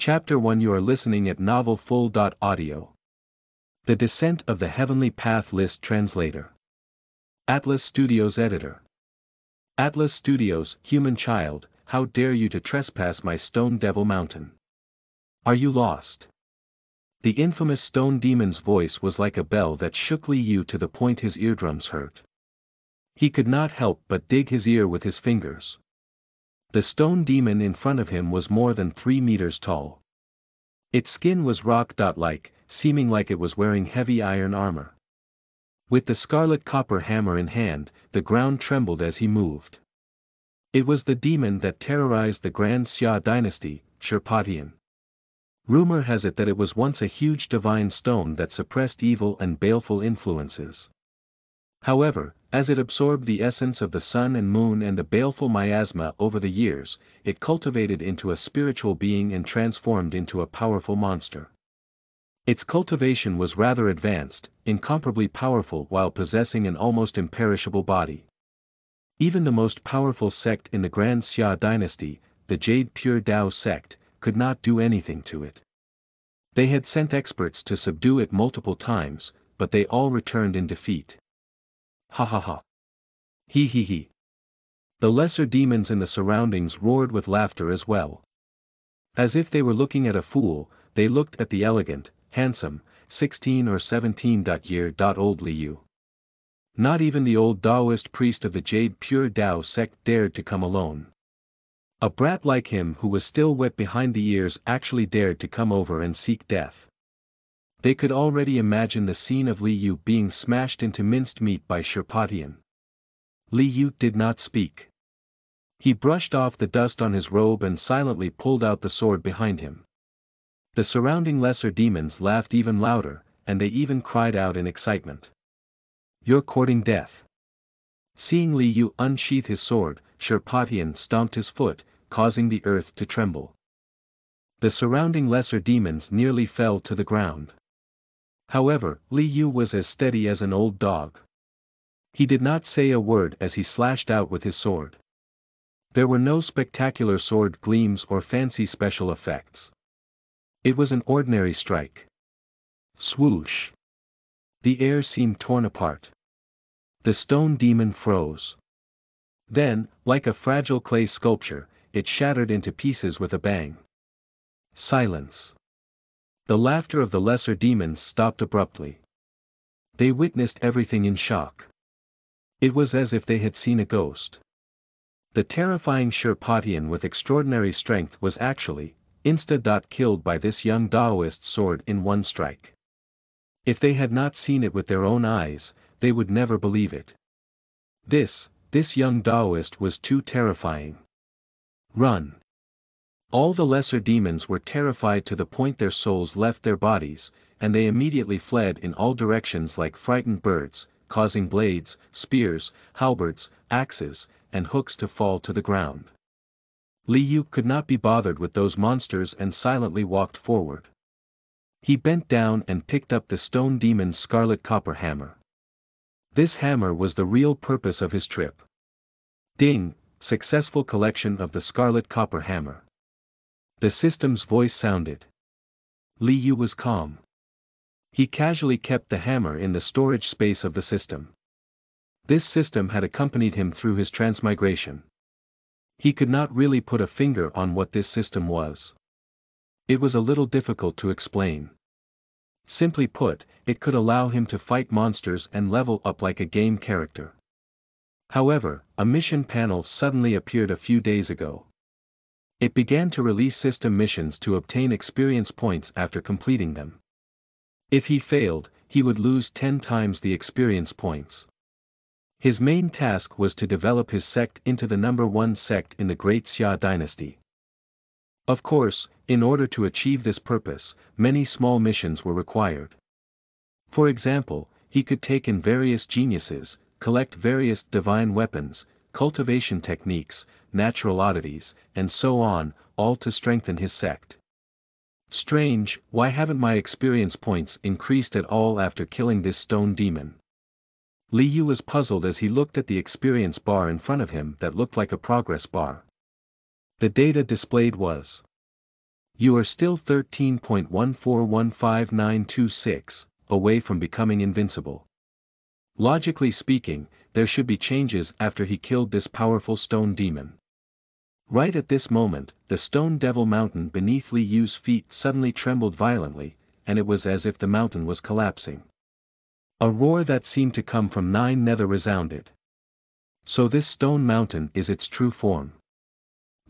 Chapter 1 You are listening at novelfull.audio. The Descent of the Heavenly Path List Translator. Atlas Studios Editor. Atlas Studios, Human Child, how dare you to trespass my Stone Devil Mountain? Are you lost? The infamous Stone Demon's voice was like a bell that shook Li Yu to the point his eardrums hurt. He could not help but dig his ear with his fingers. The stone demon in front of him was more than three meters tall. Its skin was rock dot like, seeming like it was wearing heavy iron armor. With the scarlet copper hammer in hand, the ground trembled as he moved. It was the demon that terrorized the Grand Xia dynasty, Shurpatian. Rumor has it that it was once a huge divine stone that suppressed evil and baleful influences. However, as it absorbed the essence of the sun and moon and the baleful miasma over the years, it cultivated into a spiritual being and transformed into a powerful monster. Its cultivation was rather advanced, incomparably powerful while possessing an almost imperishable body. Even the most powerful sect in the Grand Xia dynasty, the Jade Pure Dao sect, could not do anything to it. They had sent experts to subdue it multiple times, but they all returned in defeat. Ha ha ha. He he he. The lesser demons in the surroundings roared with laughter as well. As if they were looking at a fool, they looked at the elegant, handsome, 16 or 17 year old Li Yu. Not even the old Taoist priest of the Jade Pure Tao sect dared to come alone. A brat like him who was still wet behind the ears actually dared to come over and seek death. They could already imagine the scene of Li Yu being smashed into minced meat by Shurpatian. Li Yu did not speak. He brushed off the dust on his robe and silently pulled out the sword behind him. The surrounding lesser demons laughed even louder, and they even cried out in excitement. You're courting death. Seeing Li Yu unsheath his sword, Shurpatian stomped his foot, causing the earth to tremble. The surrounding lesser demons nearly fell to the ground. However, Li Yu was as steady as an old dog. He did not say a word as he slashed out with his sword. There were no spectacular sword gleams or fancy special effects. It was an ordinary strike. Swoosh. The air seemed torn apart. The stone demon froze. Then, like a fragile clay sculpture, it shattered into pieces with a bang. Silence. The laughter of the lesser demons stopped abruptly. They witnessed everything in shock. It was as if they had seen a ghost. The terrifying Shurpatian with extraordinary strength was actually, insta-killed by this young Taoist sword in one strike. If they had not seen it with their own eyes, they would never believe it. This, this young Taoist was too terrifying. Run. All the lesser demons were terrified to the point their souls left their bodies, and they immediately fled in all directions like frightened birds, causing blades, spears, halberds, axes, and hooks to fall to the ground. Li Yu could not be bothered with those monsters and silently walked forward. He bent down and picked up the stone demon's scarlet copper hammer. This hammer was the real purpose of his trip. Ding, successful collection of the scarlet copper hammer. The system's voice sounded. Li Yu was calm. He casually kept the hammer in the storage space of the system. This system had accompanied him through his transmigration. He could not really put a finger on what this system was. It was a little difficult to explain. Simply put, it could allow him to fight monsters and level up like a game character. However, a mission panel suddenly appeared a few days ago. It began to release system missions to obtain experience points after completing them. If he failed, he would lose 10 times the experience points. His main task was to develop his sect into the number one sect in the Great Xia dynasty. Of course, in order to achieve this purpose, many small missions were required. For example, he could take in various geniuses, collect various divine weapons, cultivation techniques, natural oddities, and so on, all to strengthen his sect. Strange, why haven't my experience points increased at all after killing this stone demon? Li Yu was puzzled as he looked at the experience bar in front of him that looked like a progress bar. The data displayed was You are still 13.1415926, away from becoming invincible. Logically speaking, there should be changes after he killed this powerful stone demon. Right at this moment, the stone devil mountain beneath Li Yu's feet suddenly trembled violently, and it was as if the mountain was collapsing. A roar that seemed to come from nine nether resounded. So this stone mountain is its true form.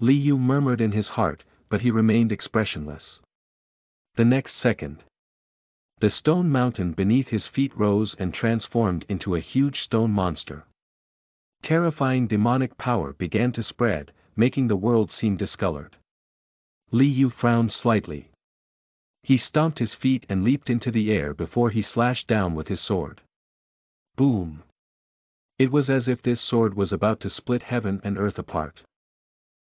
Li Yu murmured in his heart, but he remained expressionless. The next second. The stone mountain beneath his feet rose and transformed into a huge stone monster. Terrifying demonic power began to spread, making the world seem discolored. Li Yu frowned slightly. He stomped his feet and leaped into the air before he slashed down with his sword. Boom! It was as if this sword was about to split heaven and earth apart.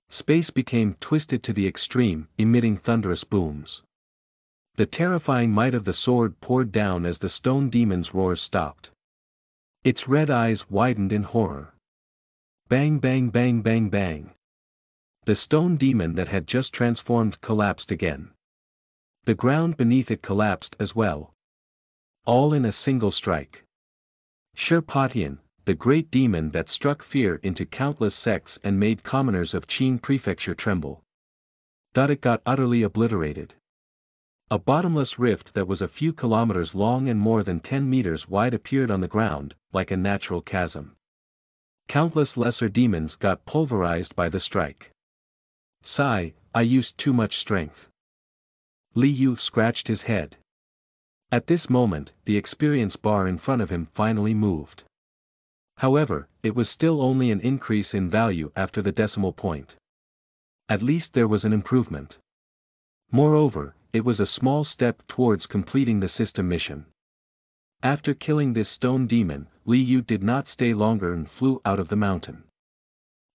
Space became twisted to the extreme, emitting thunderous booms. The terrifying might of the sword poured down as the stone demon's roar stopped. Its red eyes widened in horror. Bang bang bang bang bang. The stone demon that had just transformed collapsed again. The ground beneath it collapsed as well. All in a single strike. Shurpatian, the great demon that struck fear into countless sects and made commoners of Qing prefecture tremble. It got utterly obliterated. A bottomless rift that was a few kilometers long and more than 10 meters wide appeared on the ground, like a natural chasm. Countless lesser demons got pulverized by the strike. Sigh, I used too much strength. Li Yu scratched his head. At this moment, the experience bar in front of him finally moved. However, it was still only an increase in value after the decimal point. At least there was an improvement. Moreover, it was a small step towards completing the system mission. After killing this stone demon, Li Yu did not stay longer and flew out of the mountain.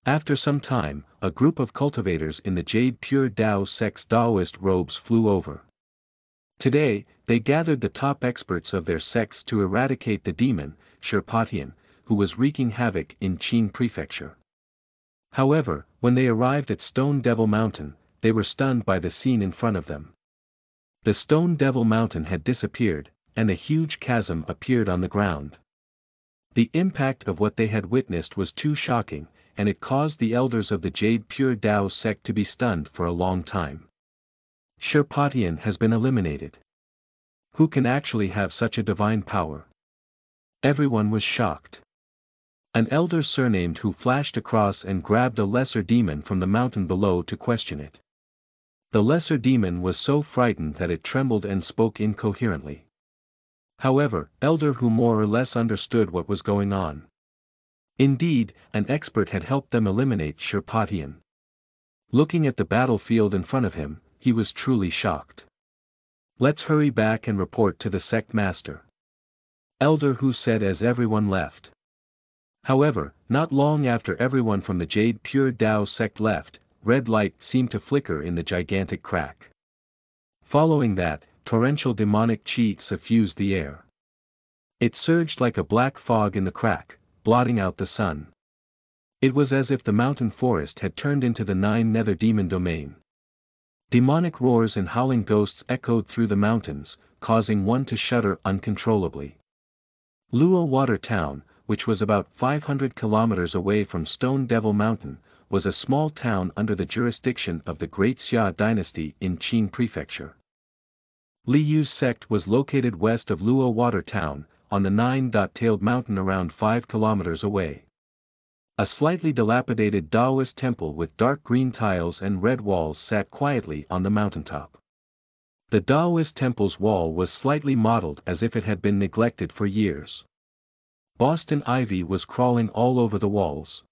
After some time, a group of cultivators in the Jade Pure Dao sect's Daoist robes flew over. Today, they gathered the top experts of their sects to eradicate the demon, Shurpatian, who was wreaking havoc in Qing prefecture. However, when they arrived at Stone Devil Mountain, they were stunned by the scene in front of them. The Stone Devil Mountain had disappeared, and a huge chasm appeared on the ground. The impact of what they had witnessed was too shocking, and it caused the elders of the Jade Pure Dao sect to be stunned for a long time. Shurpatian has been eliminated. Who can actually have such a divine power? Everyone was shocked. An elder surnamed Hu flashed across and grabbed a lesser demon from the mountain below to question it. The lesser demon was so frightened that it trembled and spoke incoherently. However, Elder Hu more or less understood what was going on. Indeed, an expert had helped them eliminate Shurpatian. Looking at the battlefield in front of him, he was truly shocked. Let's hurry back and report to the sect master. Elder Hu said as everyone left. However, not long after everyone from the Jade Pure Dao sect left, red light seemed to flicker in the gigantic crack. Following that, torrential demonic chi suffused the air. It surged like a black fog in the crack, blotting out the sun. It was as if the mountain forest had turned into the nine nether demon domain. Demonic roars and howling ghosts echoed through the mountains, causing one to shudder uncontrollably. Luo Water Town, which was about 500 kilometers away from Stone Devil Mountain, was a small town under the jurisdiction of the Great Xia dynasty in Qing Prefecture. Li Yu's sect was located west of Luo Water Town, on the nine-tailed mountain around 5 kilometers away. A slightly dilapidated Taoist temple with dark green tiles and red walls sat quietly on the mountaintop. The Taoist temple's wall was slightly mottled as if it had been neglected for years. Boston ivy was crawling all over the walls.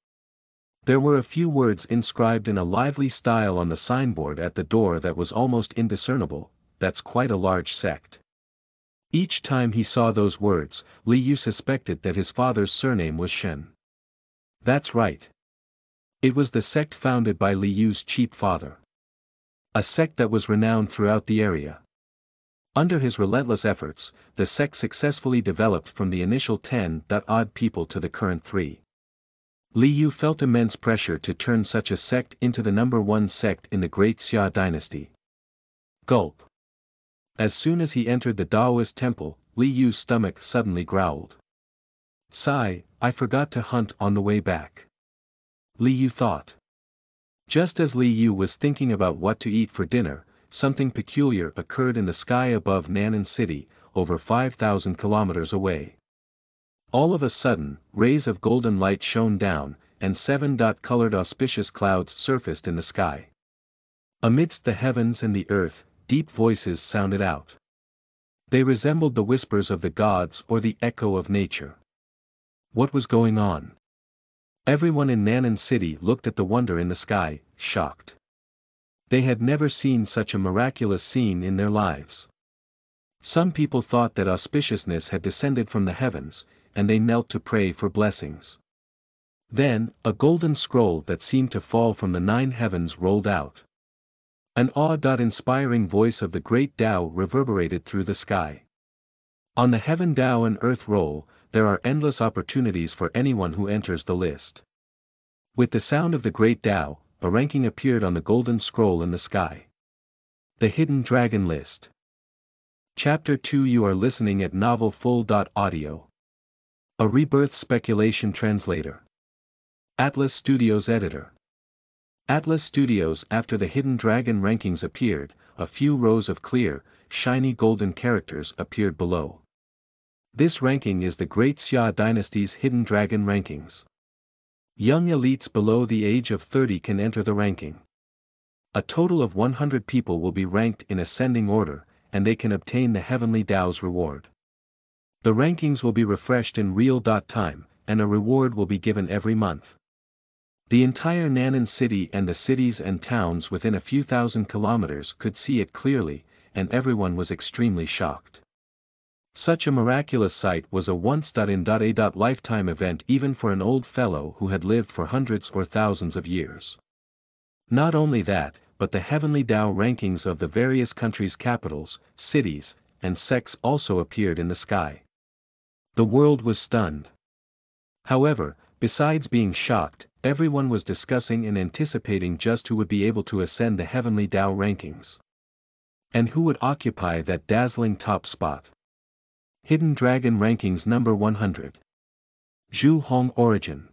There were a few words inscribed in a lively style on the signboard at the door that was almost indiscernible, that's quite a large sect. Each time he saw those words, Li Yu suspected that his father's surname was Shen. That's right. It was the sect founded by Li Yu's cheap father. A sect that was renowned throughout the area. Under his relentless efforts, the sect successfully developed from the initial 10 odd people to the current 3. Li Yu felt immense pressure to turn such a sect into the number one sect in the Great Xia dynasty. Gulp. As soon as he entered the Daoist temple, Li Yu's stomach suddenly growled. Sigh, I forgot to hunt on the way back. Li Yu thought. Just as Li Yu was thinking about what to eat for dinner, something peculiar occurred in the sky above Nanan City, over 5,000 kilometers away. All of a sudden, rays of golden light shone down, and seven-dot-colored auspicious clouds surfaced in the sky. Amidst the heavens and the earth, deep voices sounded out. They resembled the whispers of the gods or the echo of nature. What was going on? Everyone in Nanan City looked at the wonder in the sky, shocked. They had never seen such a miraculous scene in their lives. Some people thought that auspiciousness had descended from the heavens, and they knelt to pray for blessings. Then, a golden scroll that seemed to fall from the nine heavens rolled out. An awe-inspiring voice of the great Tao reverberated through the sky. On the Heaven Tao and Earth Roll, there are endless opportunities for anyone who enters the list. With the sound of the great Tao, a ranking appeared on the golden scroll in the sky. The Hidden Dragon List. Chapter 2 You are listening at novelfull.audio. A Rebirth Speculation Translator. Atlas Studios Editor. Atlas Studios After the Hidden Dragon rankings appeared, a few rows of clear, shiny golden characters appeared below. This ranking is the Great Xia Dynasty's Hidden Dragon rankings. Young elites below the age of 30 can enter the ranking. A total of 100 people will be ranked in ascending order, and they can obtain the Heavenly Dao's reward. The rankings will be refreshed in real time, and a reward will be given every month. The entire Nanan city and the cities and towns within a few thousand kilometers could see it clearly, and everyone was extremely shocked. Such a miraculous sight was a once-in-a lifetime event even for an old fellow who had lived for hundreds or thousands of years. Not only that, but the heavenly Tao rankings of the various countries' capitals, cities, and sects also appeared in the sky. The world was stunned. However, besides being shocked, everyone was discussing and anticipating just who would be able to ascend the heavenly Tao rankings. And who would occupy that dazzling top spot. Hidden Dragon Rankings Number 100. Zhu Hong Origin.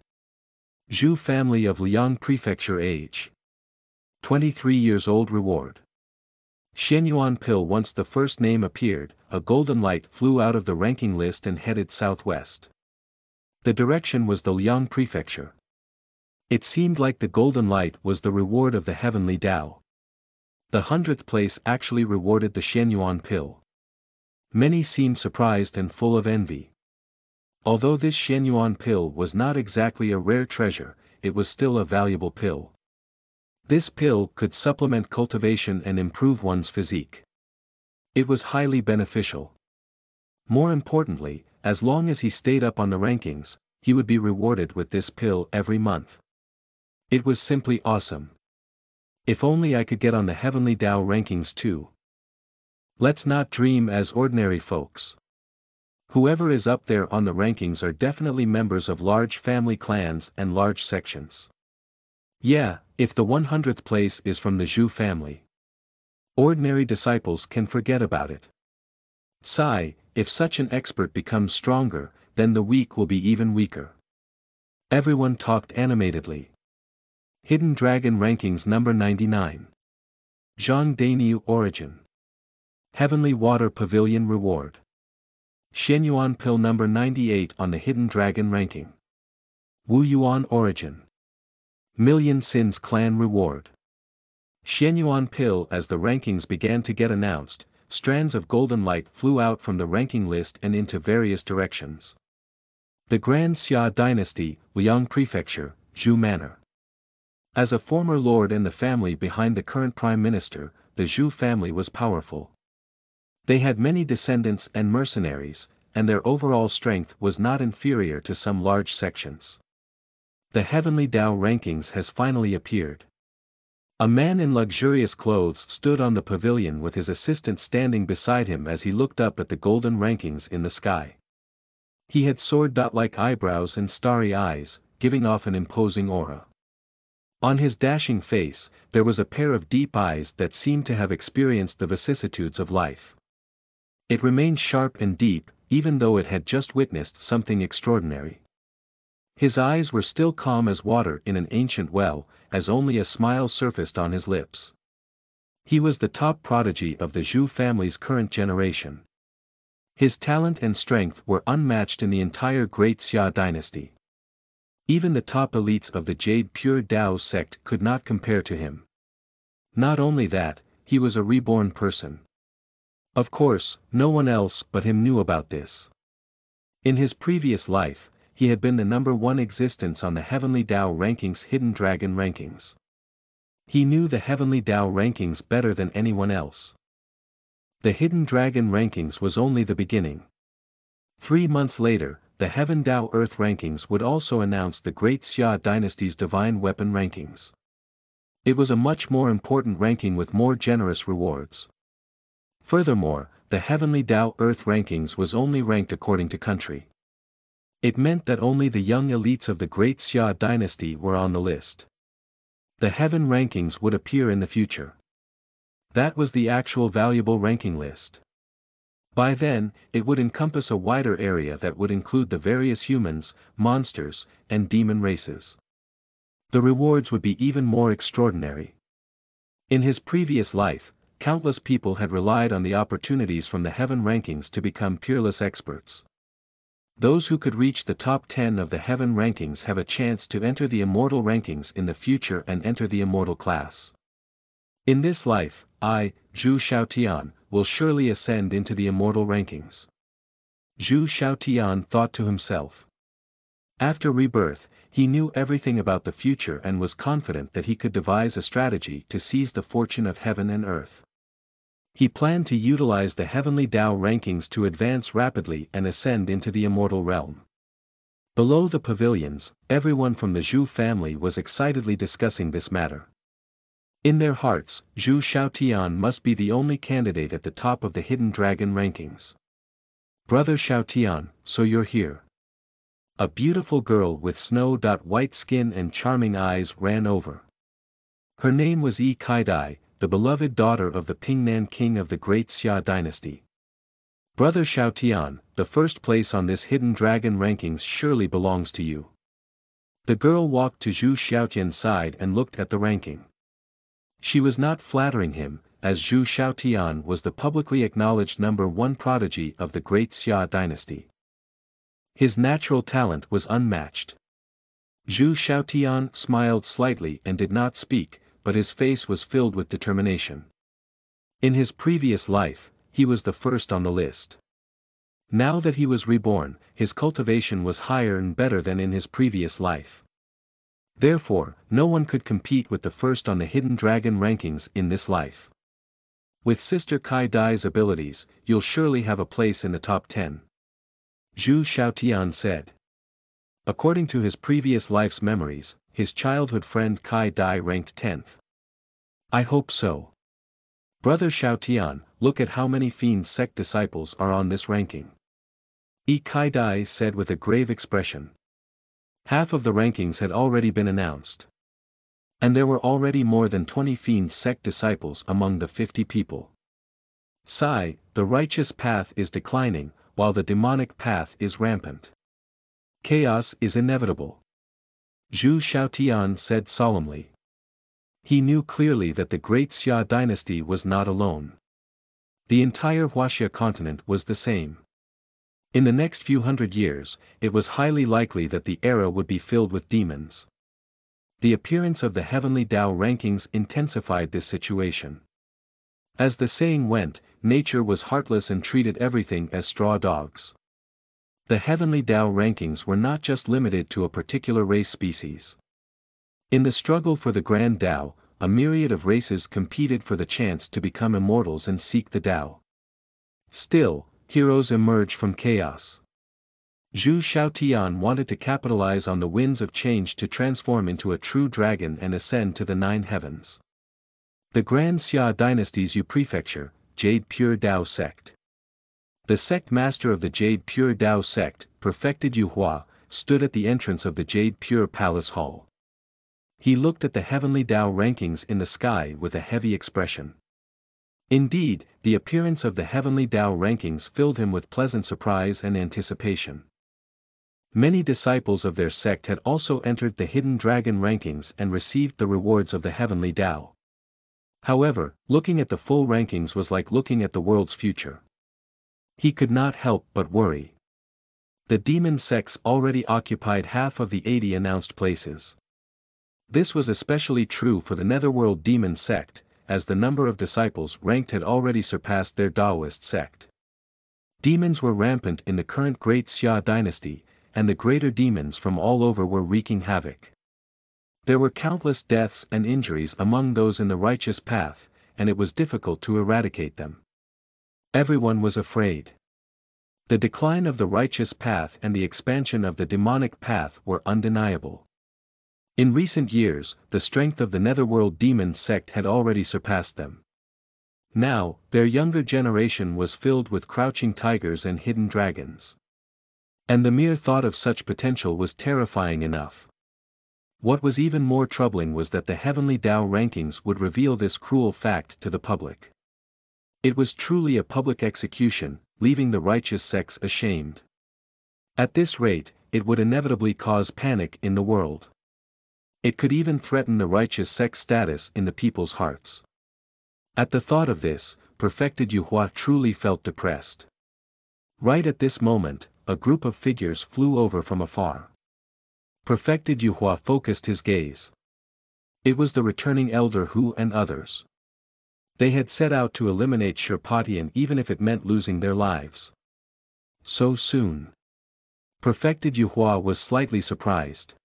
Zhu family of Liang Prefecture Age. 23 years old Reward. Xianyuan Pill Once the first name appeared, a golden light flew out of the ranking list and headed southwest. The direction was the Liang Prefecture. It seemed like the golden light was the reward of the heavenly Tao. The hundredth place actually rewarded the Xianyuan pill. Many seemed surprised and full of envy. Although this Xianyuan pill was not exactly a rare treasure, it was still a valuable pill. This pill could supplement cultivation and improve one's physique. It was highly beneficial. More importantly, as long as he stayed up on the rankings, he would be rewarded with this pill every month. It was simply awesome. If only I could get on the Heavenly Tao rankings too. Let's not dream as ordinary folks. Whoever is up there on the rankings are definitely members of large family clans and large sections. Yeah, if the 100th place is from the Zhu family. Ordinary disciples can forget about it. Sigh, if such an expert becomes stronger, then the weak will be even weaker. Everyone talked animatedly. Hidden Dragon Rankings Number 99. Zhang Dainyu Origin. Heavenly Water Pavilion Reward. Xianyuan Pill Number 98 on the Hidden Dragon Ranking. Wu Yuan Origin. Million Sins Clan Reward. Xianyuan Pill As the rankings began to get announced, strands of golden light flew out from the ranking list and into various directions. The Grand Xia Dynasty, Liang Prefecture, Zhu Manor. As a former lord and the family behind the current prime minister, the Zhu family was powerful. They had many descendants and mercenaries, and their overall strength was not inferior to some large sections. The Heavenly Tao rankings has finally appeared. A man in luxurious clothes stood on the pavilion with his assistant standing beside him as he looked up at the golden rankings in the sky. He had sword-like eyebrows and starry eyes, giving off an imposing aura. On his dashing face, there was a pair of deep eyes that seemed to have experienced the vicissitudes of life. It remained sharp and deep, even though it had just witnessed something extraordinary. His eyes were still calm as water in an ancient well, as only a smile surfaced on his lips. He was the top prodigy of the Zhu family's current generation. His talent and strength were unmatched in the entire Great Xia dynasty. Even the top elites of the Jade Pure Dao sect could not compare to him. Not only that, he was a reborn person. Of course, no one else but him knew about this. In his previous life, he had been the number one existence on the Heavenly Dao Rankings Hidden Dragon Rankings. He knew the Heavenly Dao Rankings better than anyone else. The Hidden Dragon Rankings was only the beginning. Three months later, the Heaven Dao Earth rankings would also announce the Great Xia Dynasty's Divine Weapon rankings. It was a much more important ranking with more generous rewards. Furthermore, the Heavenly Dao Earth rankings was only ranked according to country. It meant that only the young elites of the Great Xia dynasty were on the list. The Heaven rankings would appear in the future. That was the actual valuable ranking list. By then, it would encompass a wider area that would include the various humans, monsters, and demon races. The rewards would be even more extraordinary. In his previous life, countless people had relied on the opportunities from the heaven rankings to become peerless experts. Those who could reach the top 10 of the heaven rankings have a chance to enter the immortal rankings in the future and enter the immortal class. In this life, I, Zhu Xiaotian, will surely ascend into the immortal rankings. Zhu Xiaotian thought to himself. After rebirth, he knew everything about the future and was confident that he could devise a strategy to seize the fortune of heaven and earth. He planned to utilize the heavenly Dao rankings to advance rapidly and ascend into the immortal realm. Below the pavilions, everyone from the Zhu family was excitedly discussing this matter. In their hearts, Zhu Xiaotian must be the only candidate at the top of the Hidden Dragon rankings. Brother Xiaotian, so you're here. A beautiful girl with snow-white skin and charming eyes ran over. Her name was Yi Kaidai, the beloved daughter of the Pingnan king of the Great Xia dynasty. Brother Xiaotian, the first place on this hidden dragon rankings surely belongs to you. The girl walked to Zhu Xiaotian's side and looked at the ranking. She was not flattering him, as Zhu Xiaotian was the publicly acknowledged number one prodigy of the great Xia dynasty. His natural talent was unmatched. Zhu Xiaotian smiled slightly and did not speak, but his face was filled with determination. In his previous life, he was the first on the list. Now that he was reborn, his cultivation was higher and better than in his previous life. Therefore, no one could compete with the first on the Hidden Dragon rankings in this life. With Sister Kai Dai's abilities, you'll surely have a place in the top 10. Zhu Xiaotian said. According to his previous life's memories, his childhood friend Kai Dai ranked 10th. I hope so. Brother Xiaotian, look at how many fiend sect disciples are on this ranking. Yi Kai Dai said with a grave expression. Half of the rankings had already been announced. And there were already more than 20 fiend sect disciples among the 50 people. Sai, the righteous path is declining, while the demonic path is rampant. Chaos is inevitable. Zhu Xiaotian said solemnly. He knew clearly that the great Xia dynasty was not alone. The entire Huaxia continent was the same. In the next few hundred years, it was highly likely that the era would be filled with demons. The appearance of the heavenly Tao rankings intensified this situation. As the saying went, nature was heartless and treated everything as straw dogs. The heavenly Tao rankings were not just limited to a particular race species. In the struggle for the Grand Tao, a myriad of races competed for the chance to become immortals and seek the Tao. Still, heroes emerge from chaos. Zhu Xiaotian wanted to capitalize on the winds of change to transform into a true dragon and ascend to the nine heavens. The Grand Xia dynasty's Yu prefecture, Jade Pure Dao sect. The sect master of the Jade Pure Dao sect, perfected Yu Hua, stood at the entrance of the Jade Pure Palace Hall. He looked at the heavenly Dao rankings in the sky with a heavy expression. Indeed, the appearance of the heavenly Dao rankings filled him with pleasant surprise and anticipation. Many disciples of their sect had also entered the hidden dragon rankings and received the rewards of the heavenly Dao. However, looking at the full rankings was like looking at the world's future. He could not help but worry. The demon sects already occupied half of the 80 announced places. This was especially true for the netherworld demon sect, as the number of disciples ranked had already surpassed their Daoist sect. Demons were rampant in the current Great Xia dynasty, and the greater demons from all over were wreaking havoc. There were countless deaths and injuries among those in the righteous path, and it was difficult to eradicate them. Everyone was afraid. The decline of the righteous path and the expansion of the demonic path were undeniable. In recent years, the strength of the netherworld demon sect had already surpassed them. Now, their younger generation was filled with crouching tigers and hidden dragons. And the mere thought of such potential was terrifying enough. What was even more troubling was that the heavenly Tao rankings would reveal this cruel fact to the public. It was truly a public execution, leaving the righteous sects ashamed. At this rate, it would inevitably cause panic in the world. It could even threaten the righteous sects' status in the people's hearts. At the thought of this, perfected Yuhua truly felt depressed. Right at this moment, a group of figures flew over from afar. Perfected Yuhua focused his gaze. It was the returning Elder Hu and others. They had set out to eliminate Shurpatian even if it meant losing their lives. So soon. Perfected Yuhua was slightly surprised.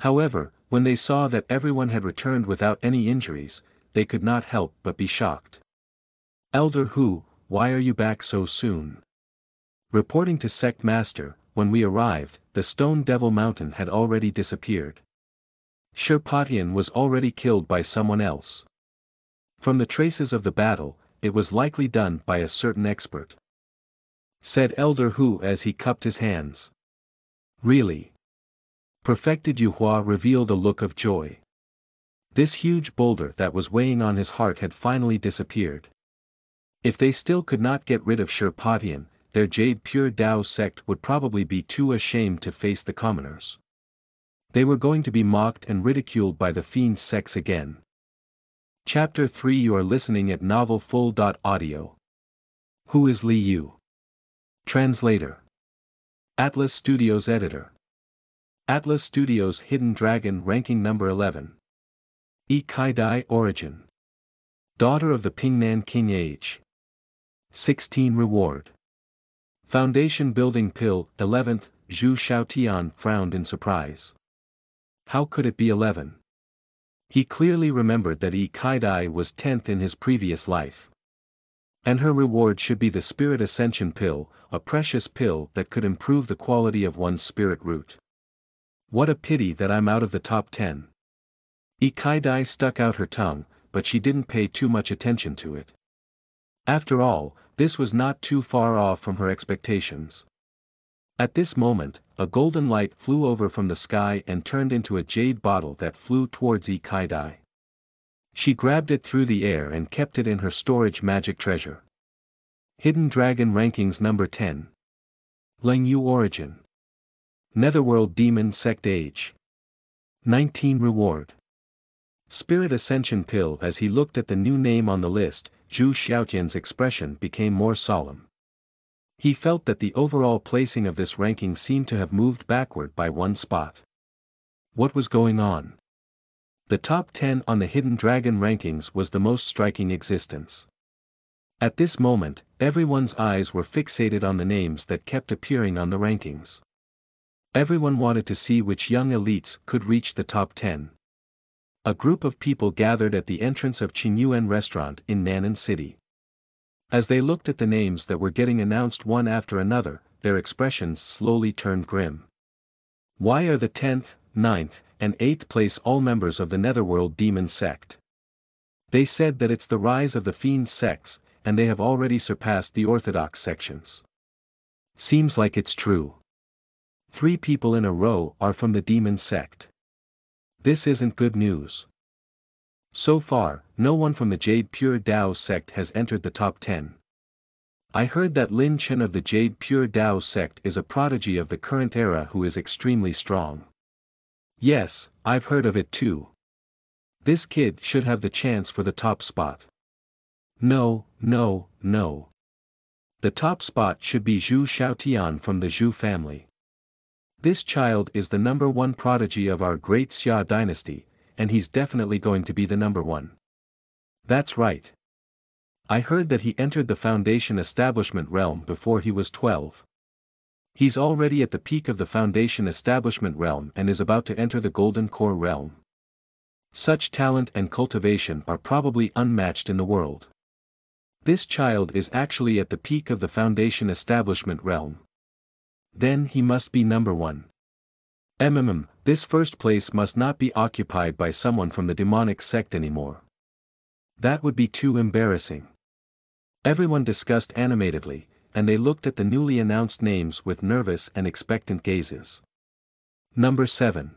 However, when they saw that everyone had returned without any injuries, they could not help but be shocked. Elder Hu, why are you back so soon? Reporting to Sect Master, when we arrived, the Stone Devil Mountain had already disappeared. Shurpatian was already killed by someone else. From the traces of the battle, it was likely done by a certain expert. Said Elder Hu as he cupped his hands. Really? Perfected Yuhua revealed a look of joy. This huge boulder that was weighing on his heart had finally disappeared. If they still could not get rid of Shurpatian, their Jade Pure Dao sect would probably be too ashamed to face the commoners. They were going to be mocked and ridiculed by the fiend sects again. Chapter 3 You are listening at novelfull.audio. Who is Li Yu? Translator. Atlas Studios Editor. Atlas Studios Hidden Dragon Ranking Number 11. E Kai Dai Origin. Daughter of the Pingnan King Age. 16 Reward. Foundation Building Pill 11th, Zhu Xiaotian frowned in surprise. How could it be 11? He clearly remembered that E Dai was 10th in his previous life. And her reward should be the Spirit Ascension Pill, a precious pill that could improve the quality of one's spirit root. What a pity that I'm out of the top 10. Ikaidai stuck out her tongue, but she didn't pay too much attention to it. After all, this was not too far off from her expectations. At this moment, a golden light flew over from the sky and turned into a jade bottle that flew towards Ikaidai. She grabbed it through the air and kept it in her storage magic treasure. Hidden Dragon Rankings Number 10 Leng Yu Origin Netherworld Demon Sect Age. 19 Reward. Spirit Ascension Pill As he looked at the new name on the list, Zhu Xiaotian's expression became more solemn. He felt that the overall placing of this ranking seemed to have moved backward by one spot. What was going on? The top 10 on the Hidden Dragon rankings was the most striking existence. At this moment, everyone's eyes were fixated on the names that kept appearing on the rankings. Everyone wanted to see which young elites could reach the top 10. A group of people gathered at the entrance of Qingyuan restaurant in Nan'an City. As they looked at the names that were getting announced one after another, their expressions slowly turned grim. Why are the 10th, 9th, and 8th place all members of the Netherworld Demon sect? They said that it's the rise of the fiend sects, and they have already surpassed the orthodox sections. Seems like it's true. Three people in a row are from the demon sect. This isn't good news. So far, no one from the Jade Pure Dao sect has entered the top 10. I heard that Lin Chen of the Jade Pure Dao sect is a prodigy of the current era who is extremely strong. Yes, I've heard of it too. This kid should have the chance for the top spot. No, no, no. The top spot should be Zhu Xiaotian from the Zhu family. This child is the number one prodigy of our great Xia dynasty, and he's definitely going to be the number one. That's right. I heard that he entered the Foundation establishment realm before he was 12. He's already at the peak of the Foundation establishment realm and is about to enter the Golden Core realm. Such talent and cultivation are probably unmatched in the world. This child is actually at the peak of the Foundation establishment realm. Then he must be number one. MMM, this first place must not be occupied by someone from the demonic sect anymore. That would be too embarrassing. Everyone discussed animatedly, and they looked at the newly announced names with nervous and expectant gazes. Number 7.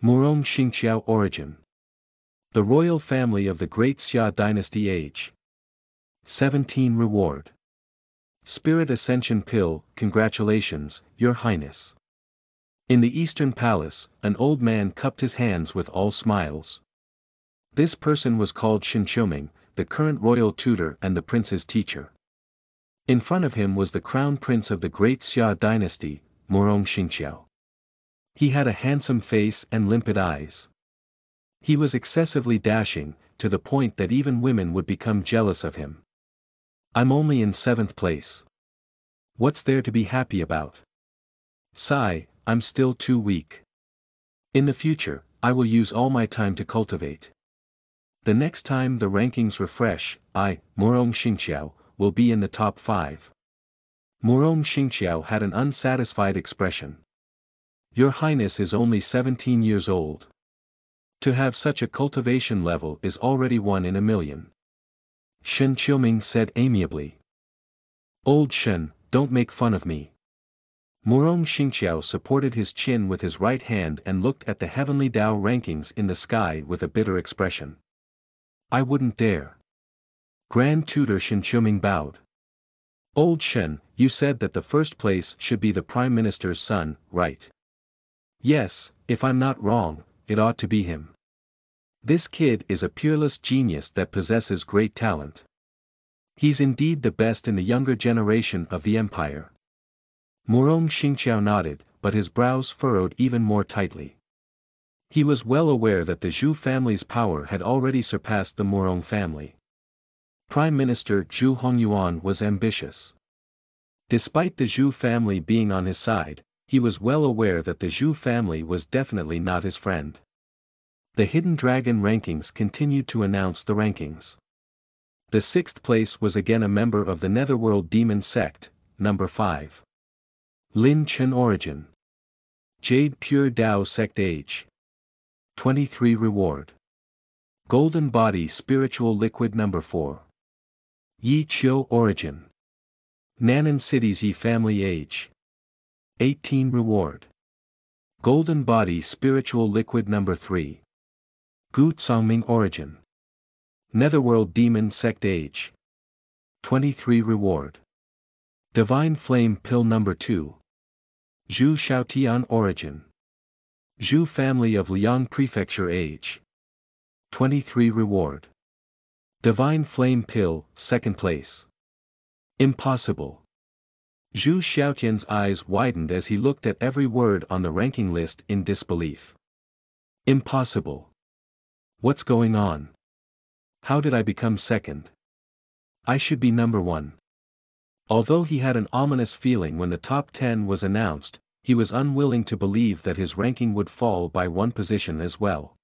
Murong Xingqiao Origin. The royal family of the Great Xia Dynasty Age. 17 Reward. Spirit Ascension Pill, congratulations, Your Highness. In the Eastern Palace, an old man cupped his hands with all smiles. This person was called Shen Qiuming, the current royal tutor and the prince's teacher. In front of him was the crown prince of the great Xia dynasty, Murong Xingqiao. He had a handsome face and limpid eyes. He was excessively dashing, to the point that even women would become jealous of him. I'm only in seventh place. What's there to be happy about? Sigh, I'm still too weak. In the future, I will use all my time to cultivate. The next time the rankings refresh, I, Murong Xingqiao, will be in the top 5. Murong Xingqiao had an unsatisfied expression. Your Highness is only 17 years old. To have such a cultivation level is already one in a million. Shen Qiuming said amiably. Old Shen, don't make fun of me. Murong Xingqiao supported his chin with his right hand and looked at the heavenly Tao rankings in the sky with a bitter expression. I wouldn't dare. Grand Tutor Shen Qiuming bowed. Old Shen, you said that the first place should be the Prime Minister's son, right? Yes, if I'm not wrong, it ought to be him. This kid is a peerless genius that possesses great talent. He's indeed the best in the younger generation of the empire. Murong Xingqiao nodded, but his brows furrowed even more tightly. He was well aware that the Zhu family's power had already surpassed the Murong family. Prime Minister Zhu Hongyuan was ambitious. Despite the Zhu family being on his side, he was well aware that the Zhu family was definitely not his friend. The Hidden Dragon rankings continued to announce the rankings. The sixth place was again a member of the Netherworld Demon Sect, number 5. Lin Chen Origin. Jade Pure Dao Sect Age. 23 Reward. Golden Body Spiritual Liquid Number 4. Yi Qiu Origin. Nanan Cities Yi Family Age. 18 Reward. Golden Body Spiritual Liquid Number 3. Gu Tsangming Origin. Netherworld Demon Sect Age. 23 Reward. Divine Flame Pill Number 2. Zhu Xiaotian Origin. Zhu Family of Liang Prefecture Age. 23 Reward. Divine Flame Pill, Second Place. Impossible. Zhu Xiaotian's eyes widened as he looked at every word on the ranking list in disbelief. Impossible. What's going on? How did I become second? I should be number one. Although he had an ominous feeling when the top 10 was announced, he was unwilling to believe that his ranking would fall by one position as well.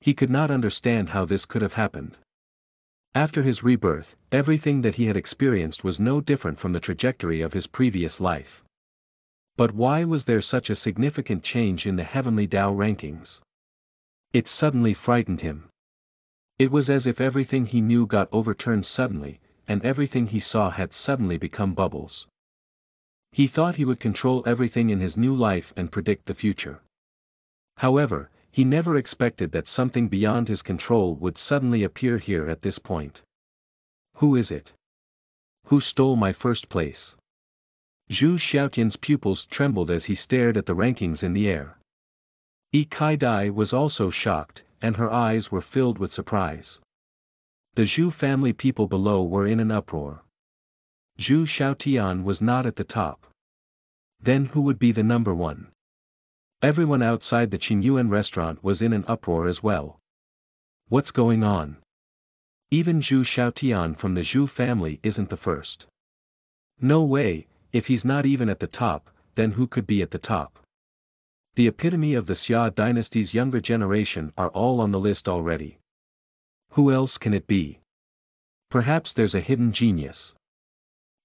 He could not understand how this could have happened. After his rebirth, everything that he had experienced was no different from the trajectory of his previous life. But why was there such a significant change in the heavenly Tao rankings? It suddenly frightened him. It was as if everything he knew got overturned suddenly, and everything he saw had suddenly become bubbles. He thought he would control everything in his new life and predict the future. However, he never expected that something beyond his control would suddenly appear here at this point. Who is it? Who stole my first place? Zhu Xiaotian's pupils trembled as he stared at the rankings in the air. Yi Kai Dai was also shocked, and her eyes were filled with surprise. The Zhu family people below were in an uproar. Zhu Xiaotian was not at the top. Then who would be the number one? Everyone outside the Qingyuan restaurant was in an uproar as well. What's going on? Even Zhu Xiaotian from the Zhu family isn't the first. No way, if he's not even at the top, then who could be at the top? The epitome of the Xia dynasty's younger generation are all on the list already. Who else can it be? Perhaps there's a hidden genius.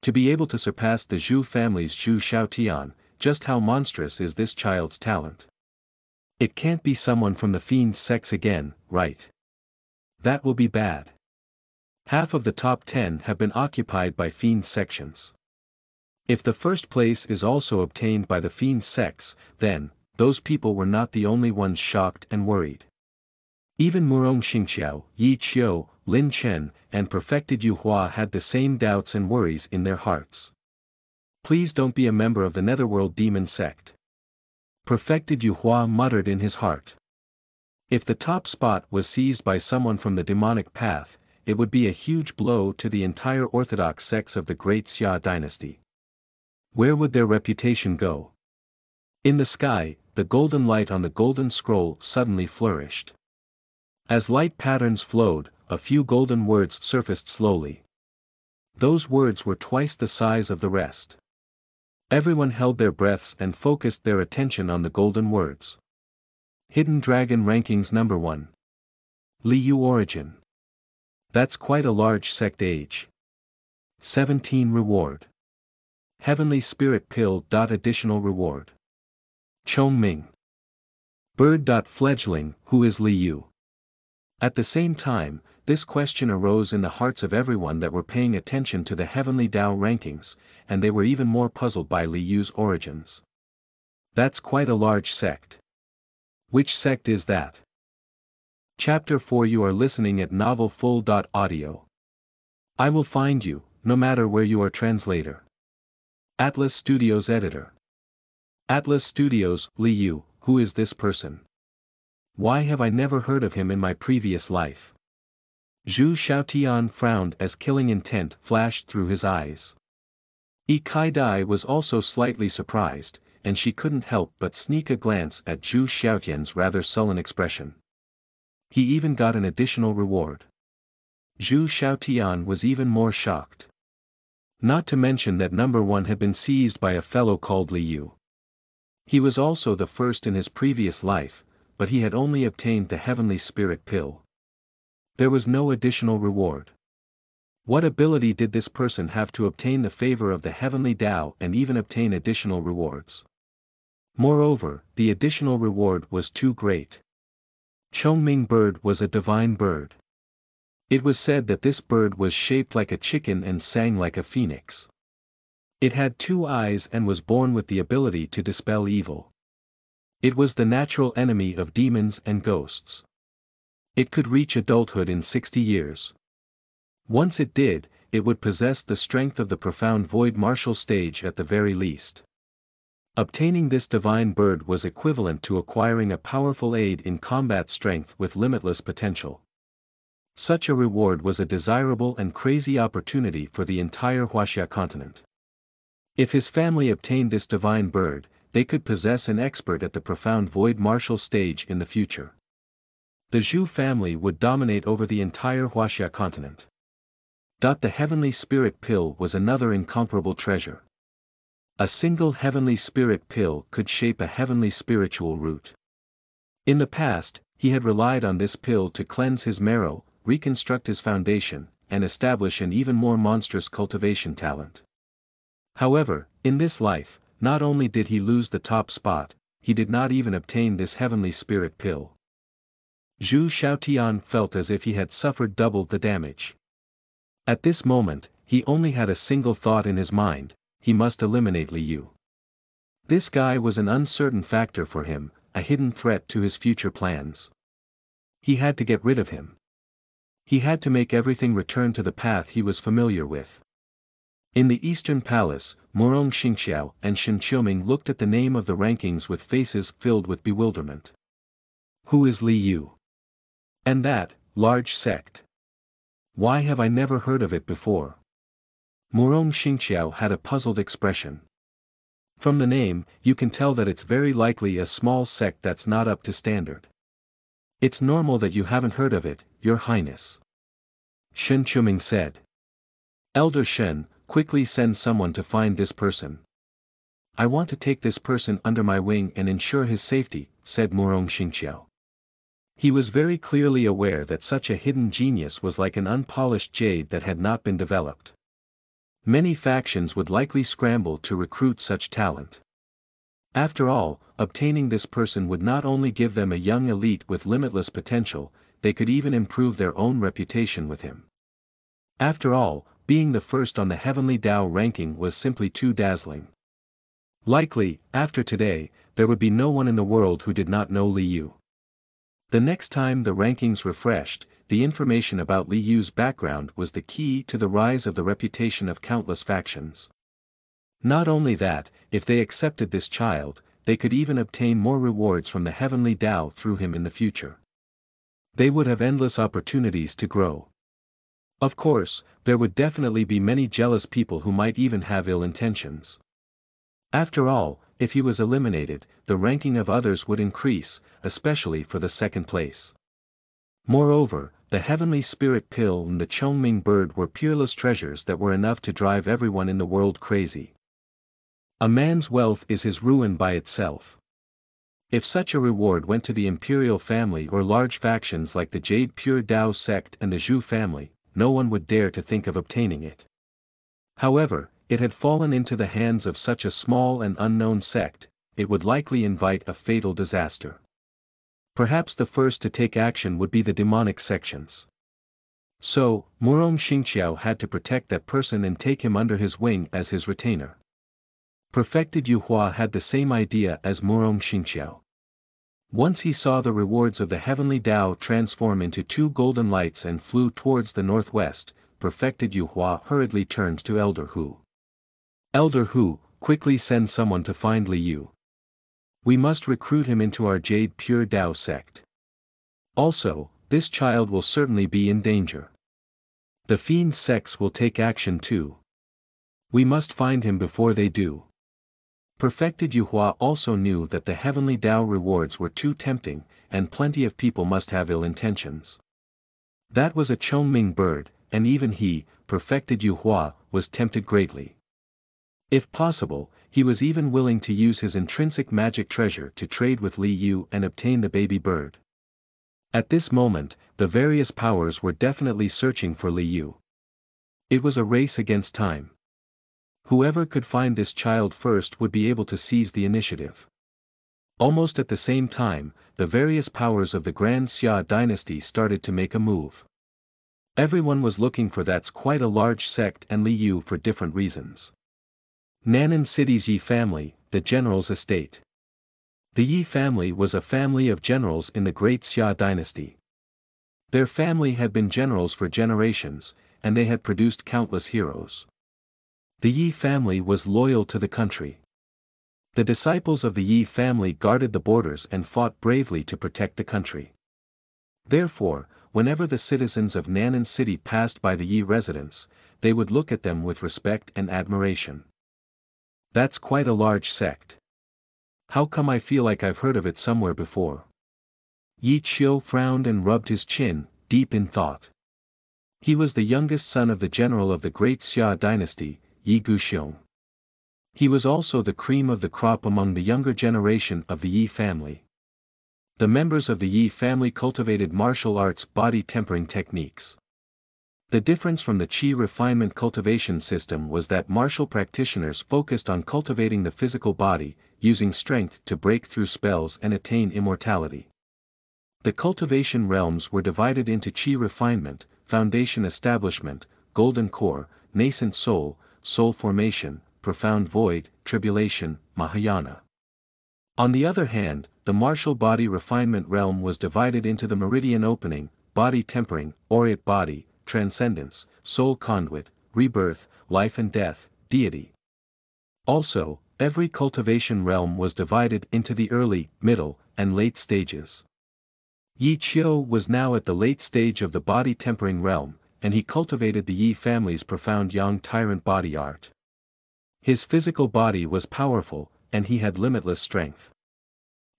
To be able to surpass the Zhu family's Zhu Xiaotian, just how monstrous is this child's talent? It can't be someone from the fiend sects again, right? That will be bad. Half of the top 10 have been occupied by fiend sections. If the first place is also obtained by the fiend sects, then, those people were not the only ones shocked and worried. Even Murong Xingqiao, Yi Qiu, Lin Chen, and perfected Yu Hua had the same doubts and worries in their hearts. Please don't be a member of the Netherworld demon sect. Perfected Yu Hua muttered in his heart. If the top spot was seized by someone from the demonic path, it would be a huge blow to the entire orthodox sects of the great Xia dynasty. Where would their reputation go? In the sky, the golden light on the golden scroll suddenly flourished. As light patterns flowed, a few golden words surfaced slowly. Those words were twice the size of the rest. Everyone held their breaths and focused their attention on the golden words. Hidden Dragon Rankings Number 1. Li Yu Origin. That's quite a large sect age. 17 Reward. Heavenly Spirit Pill. Additional reward. Chong Ming. Bird. Fledgling, who is Li Yu? At the same time, this question arose in the hearts of everyone that were paying attention to the heavenly Tao rankings, and they were even more puzzled by Li Yu's origins. That's quite a large sect. Which sect is that? Chapter 4 You are listening at novelfull.audio. I will find you, no matter where you are translator. Atlas Studios Editor. Atlas Studios, Li Yu, who is this person? Why have I never heard of him in my previous life? Zhu Xiaotian frowned as killing intent flashed through his eyes. Yi Kai Dai was also slightly surprised, and she couldn't help but sneak a glance at Zhu Xiaotian's rather sullen expression. He even got an additional reward. Zhu Xiaotian was even more shocked. Not to mention that number one had been seized by a fellow called Li Yu. He was also the first in his previous life, but he had only obtained the heavenly spirit pill. There was no additional reward. What ability did this person have to obtain the favor of the heavenly Tao and even obtain additional rewards? Moreover, the additional reward was too great. Chongming bird was a divine bird. It was said that this bird was shaped like a chicken and sang like a phoenix. It had two eyes and was born with the ability to dispel evil. It was the natural enemy of demons and ghosts. It could reach adulthood in 60 years. Once it did, it would possess the strength of the profound void martial stage at the very least. Obtaining this divine bird was equivalent to acquiring a powerful aid in combat strength with limitless potential. Such a reward was a desirable and crazy opportunity for the entire Huaxia continent. If his family obtained this divine bird, they could possess an expert at the profound void martial stage in the future. The Zhu family would dominate over the entire Huaxia continent. The heavenly spirit pill was another incomparable treasure. A single heavenly spirit pill could shape a heavenly spiritual root. In the past, he had relied on this pill to cleanse his marrow, reconstruct his foundation, and establish an even more monstrous cultivation talent. However, in this life, not only did he lose the top spot, he did not even obtain this heavenly spirit pill. Zhu Xiaotian felt as if he had suffered double the damage. At this moment, he only had a single thought in his mind, he must eliminate Li Yu. This guy was an uncertain factor for him, a hidden threat to his future plans. He had to get rid of him. He had to make everything return to the path he was familiar with. In the Eastern Palace, Murong Xingqiao and Shen Qiuming looked at the name of the rankings with faces filled with bewilderment. Who is Li Yu? And that, large sect. Why have I never heard of it before? Murong Xingqiao had a puzzled expression. From the name, you can tell that it's very likely a small sect that's not up to standard. It's normal that you haven't heard of it, your highness. Shen Qiuming said. Elder Shen, quickly send someone to find this person. I want to take this person under my wing and ensure his safety, said Murong Xingqiao. He was very clearly aware that such a hidden genius was like an unpolished jade that had not been developed. Many factions would likely scramble to recruit such talent. After all, obtaining this person would not only give them a young elite with limitless potential, they could even improve their own reputation with him. After all, being the first on the heavenly Tao ranking was simply too dazzling. Likely, after today, there would be no one in the world who did not know Li Yu. The next time the rankings refreshed, the information about Li Yu's background was the key to the rise of the reputation of countless factions. Not only that, if they accepted this child, they could even obtain more rewards from the heavenly Tao through him in the future. They would have endless opportunities to grow. Of course, there would definitely be many jealous people who might even have ill intentions. After all, if he was eliminated, the ranking of others would increase, especially for the second place. Moreover, the heavenly spirit pill and the Chongming bird were peerless treasures that were enough to drive everyone in the world crazy. A man's wealth is his ruin by itself. If such a reward went to the imperial family or large factions like the Jade Pure Dao sect and the Zhu family, no one would dare to think of obtaining it. However, it had fallen into the hands of such a small and unknown sect, it would likely invite a fatal disaster. Perhaps the first to take action would be the demonic sections. So, Murong Xingqiao had to protect that person and take him under his wing as his retainer. Perfected Yu Hua had the same idea as Murong Xingqiao. Once he saw the rewards of the heavenly Tao transform into two golden lights and flew towards the northwest, perfected Yu Hua hurriedly turned to Elder Hu. Elder Hu, quickly send someone to find Li Yu. We must recruit him into our Jade Pure Tao sect. Also, this child will certainly be in danger. The fiend sects will take action too. We must find him before they do. Perfected Yu Hua also knew that the heavenly Tao rewards were too tempting, and plenty of people must have ill intentions. That was a Chongming bird, and even he, perfected Yu Hua, was tempted greatly. If possible, he was even willing to use his intrinsic magic treasure to trade with Li Yu and obtain the baby bird. At this moment, the various powers were definitely searching for Li Yu. It was a race against time. Whoever could find this child first would be able to seize the initiative. Almost at the same time, the various powers of the Grand Xia dynasty started to make a move. Everyone was looking for that's quite a large sect and Li Yu for different reasons. Nanan City's Yi family, the general's estate. The Yi family was a family of generals in the Great Xia dynasty. Their family had been generals for generations, and they had produced countless heroes. The Yi family was loyal to the country. The disciples of the Yi family guarded the borders and fought bravely to protect the country. Therefore, whenever the citizens of Nanan city passed by the Yi residence, they would look at them with respect and admiration. That's quite a large sect. How come I feel like I've heard of it somewhere before? Yi Qiu frowned and rubbed his chin, deep in thought. He was the youngest son of the general of the great Xia dynasty, Yi Guxiong. He was also the cream of the crop among the younger generation of the Yi family. The members of the Yi family cultivated martial arts body tempering techniques. The difference from the Qi refinement cultivation system was that martial practitioners focused on cultivating the physical body, using strength to break through spells and attain immortality. The cultivation realms were divided into Qi refinement, foundation establishment, golden core, nascent soul, soul formation, profound void, tribulation, Mahayana. On the other hand, the martial body refinement realm was divided into the meridian opening, body tempering, aureate body, transcendence, soul conduit, rebirth, life and death, deity. Also, every cultivation realm was divided into the early, middle, and late stages. Yi Qiu was now at the late stage of the body tempering realm, and he cultivated the Yi family's profound Yang tyrant body art. His physical body was powerful, and he had limitless strength.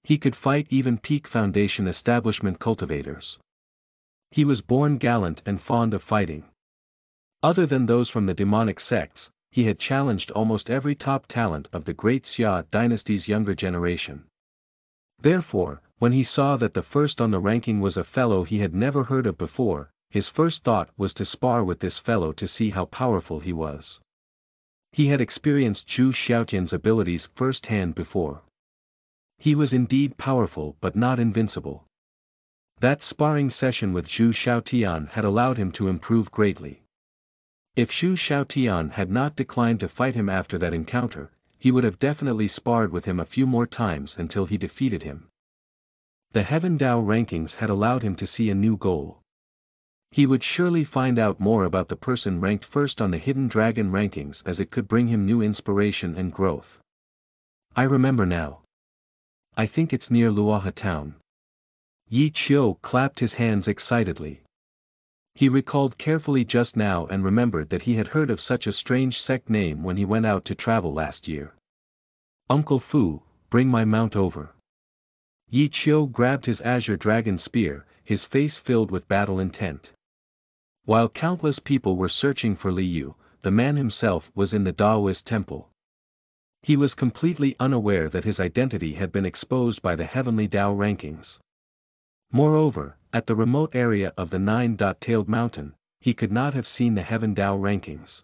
He could fight even peak foundation establishment cultivators. He was born gallant and fond of fighting. Other than those from the demonic sects, he had challenged almost every top talent of the great Xia dynasty's younger generation. Therefore, when he saw that the first on the ranking was a fellow he had never heard of before, his first thought was to spar with this fellow to see how powerful he was. He had experienced Zhu Xiaotian's abilities firsthand before. He was indeed powerful but not invincible. That sparring session with Zhu Xiaotian had allowed him to improve greatly. If Zhu Xiaotian had not declined to fight him after that encounter, he would have definitely sparred with him a few more times until he defeated him. The Heaven Dao rankings had allowed him to see a new goal. He would surely find out more about the person ranked first on the Hidden Dragon rankings as it could bring him new inspiration and growth. I remember now. I think it's near Luoha town. Yi Qiu clapped his hands excitedly. He recalled carefully just now and remembered that he had heard of such a strange sect name when he went out to travel last year. Uncle Fu, bring my mount over. Yi Qiu grabbed his azure dragon spear, his face filled with battle intent. While countless people were searching for Li Yu, the man himself was in the Daoist temple. He was completely unaware that his identity had been exposed by the heavenly Dao rankings. Moreover, at the remote area of the nine-tailed mountain, he could not have seen the Heaven Dao rankings.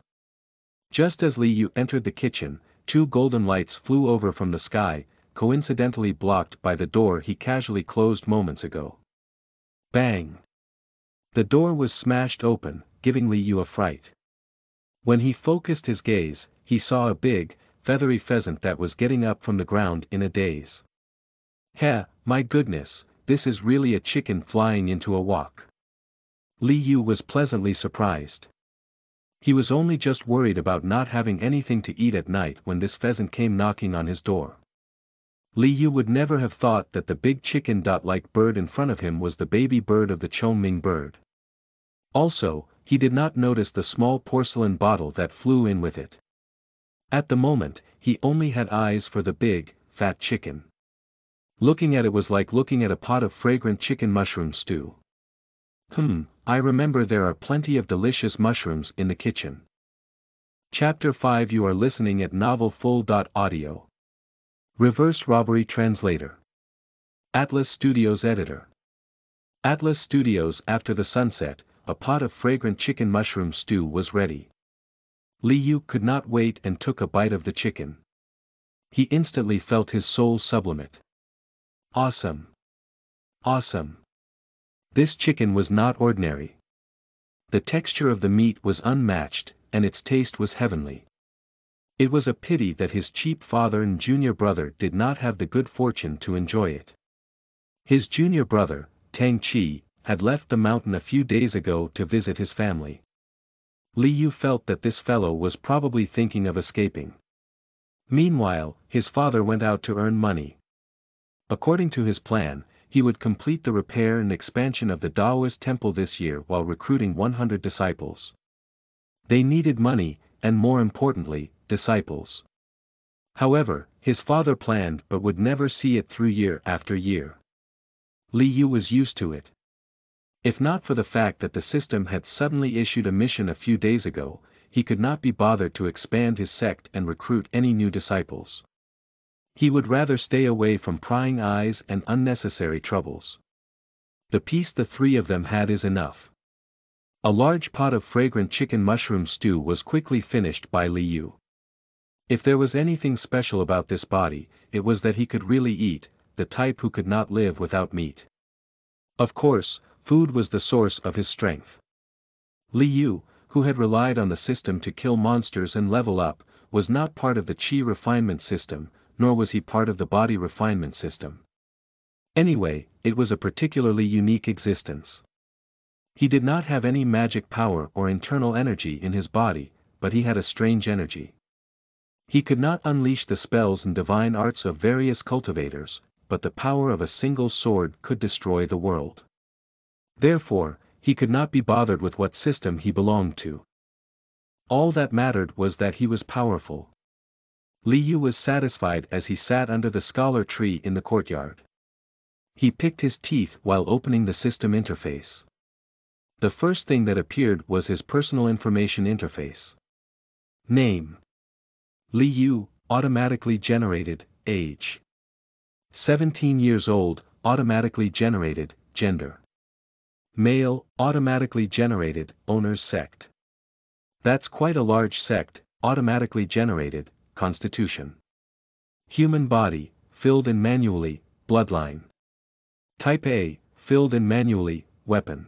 Just as Li Yu entered the kitchen, two golden lights flew over from the sky, coincidentally blocked by the door he casually closed moments ago. Bang! The door was smashed open, giving Li Yu a fright. When he focused his gaze, he saw a big, feathery pheasant that was getting up from the ground in a daze. Heh, my goodness, this is really a chicken flying into a wok. Li Yu was pleasantly surprised. He was only just worried about not having anything to eat at night when this pheasant came knocking on his door. Li Yu would never have thought that the big chicken dot-like bird in front of him was the baby bird of the Chongming bird. Also, he did not notice the small porcelain bottle that flew in with it. At the moment, he only had eyes for the big, fat chicken. Looking at it was like looking at a pot of fragrant chicken mushroom stew. Hmm, I remember there are plenty of delicious mushrooms in the kitchen. Chapter 5 You are listening at novelfull.audio. Reverse Robbery Translator. Atlas Studios Editor. Atlas Studios After the sunset, a pot of fragrant chicken mushroom stew was ready. Li Yu could not wait and took a bite of the chicken. He instantly felt his soul sublimate. Awesome. Awesome. This chicken was not ordinary. The texture of the meat was unmatched, and its taste was heavenly. It was a pity that his cheap father and junior brother did not have the good fortune to enjoy it. His junior brother, Tang Chi, had left the mountain a few days ago to visit his family. Li Yu felt that this fellow was probably thinking of escaping. Meanwhile, his father went out to earn money, According to his plan, he would complete the repair and expansion of the Daoist temple this year while recruiting 100 disciples. They needed money, and more importantly, disciples. However, his father planned but would never see it through year after year. Li Yu was used to it. If not for the fact that the system had suddenly issued a mission a few days ago, he could not be bothered to expand his sect and recruit any new disciples. He would rather stay away from prying eyes and unnecessary troubles. The peace the three of them had is enough. A large pot of fragrant chicken mushroom stew was quickly finished by Li Yu. If there was anything special about this body, it was that he could really eat, the type who could not live without meat. Of course, food was the source of his strength. Li Yu, who had relied on the system to kill monsters and level up, was not part of the Qi refinement system, nor was he part of the body refinement system. Anyway, it was a particularly unique existence. He did not have any magic power or internal energy in his body, but he had a strange energy. He could not unleash the spells and divine arts of various cultivators, but the power of a single sword could destroy the world. Therefore, he could not be bothered with what system he belonged to. All that mattered was that he was powerful. Li Yu was satisfied as he sat under the scholar tree in the courtyard. He picked his teeth while opening the system interface. The first thing that appeared was his personal information interface. Name. Li Yu, automatically generated, age. 17 years old, automatically generated, gender. Male, automatically generated, owner's sect. That's quite a large sect, automatically generated, constitution. Human body, filled in manually, bloodline. Type A, filled in manually, weapon.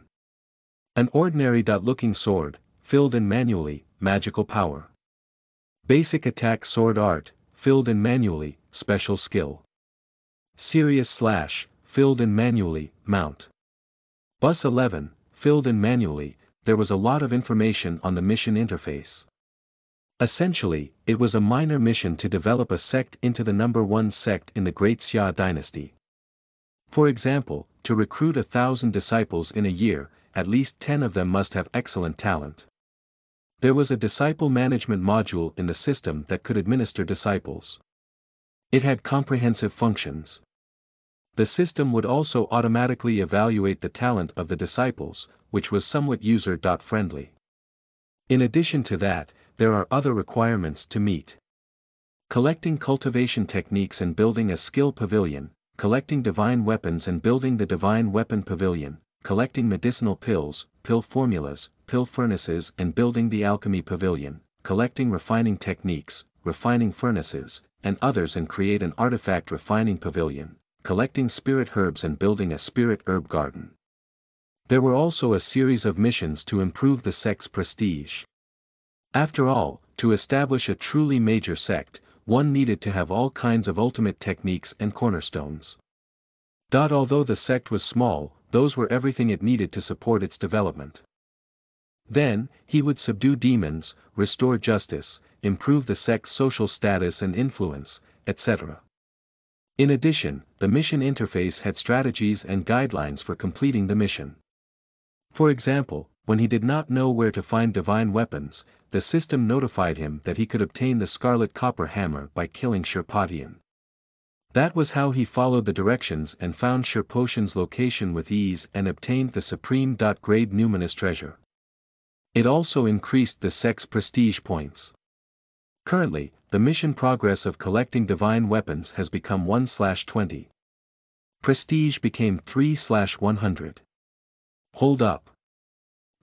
An ordinary dot-looking sword, filled in manually, magical power. Basic attack sword art, filled in manually, special skill. Serious slash, filled in manually, mount. Bus 11, filled in manually, there was a lot of information on the mission interface. Essentially, it was a minor mission to develop a sect into the number one sect in the Great Xia dynasty. For example, to recruit a thousand disciples in a year, at least ten of them must have excellent talent. There was a disciple management module in the system that could administer disciples. It had comprehensive functions. The system would also automatically evaluate the talent of the disciples, which was somewhat user-friendly. In addition to that, there are other requirements to meet. Collecting cultivation techniques and building a skill pavilion, collecting divine weapons and building the divine weapon pavilion, collecting medicinal pills, pill formulas, pill furnaces and building the alchemy pavilion, collecting refining techniques, refining furnaces, and others and create an artifact refining pavilion, collecting spirit herbs and building a spirit herb garden. There were also a series of missions to improve the sect's prestige. After all, to establish a truly major sect, one needed to have all kinds of ultimate techniques and cornerstones. Although the sect was small, those were everything it needed to support its development. Then, he would subdue demons, restore justice, improve the sect's social status and influence, etc. In addition, the mission interface had strategies and guidelines for completing the mission. For example, when he did not know where to find divine weapons, the system notified him that he could obtain the scarlet copper hammer by killing Shirpatian. That was how he followed the directions and found Shirpotian's location with ease and obtained the supreme grade numinous treasure. It also increased the sect's prestige points. Currently, the mission progress of collecting divine weapons has become 1-20. Prestige became 3-100. Hold up.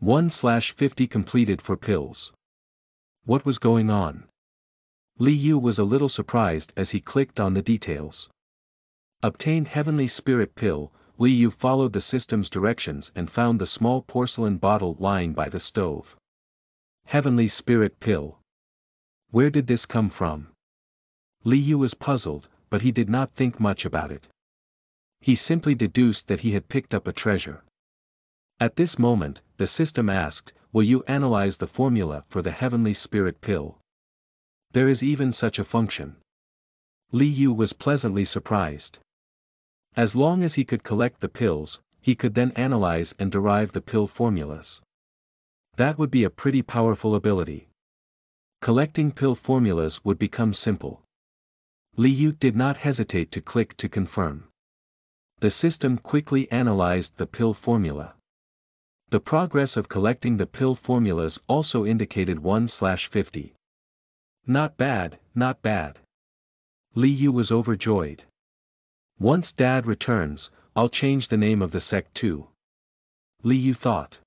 1-50 completed for pills. What was going on? Li Yu was a little surprised as he clicked on the details. Obtained Heavenly Spirit Pill, Li Yu followed the system's directions and found the small porcelain bottle lying by the stove. Heavenly Spirit Pill. Where did this come from? Li Yu was puzzled, but he did not think much about it. He simply deduced that he had picked up a treasure. At this moment, the system asked, will you analyze the formula for the heavenly spirit pill? There is even such a function. Li Yu was pleasantly surprised. As long as he could collect the pills, he could then analyze and derive the pill formulas. That would be a pretty powerful ability. Collecting pill formulas would become simple. Li Yu did not hesitate to click to confirm. The system quickly analyzed the pill formula. The progress of collecting the pill formulas also indicated 1-50. Not bad, not bad. Li Yu was overjoyed. Once dad returns, I'll change the name of the sect too. Li Yu thought.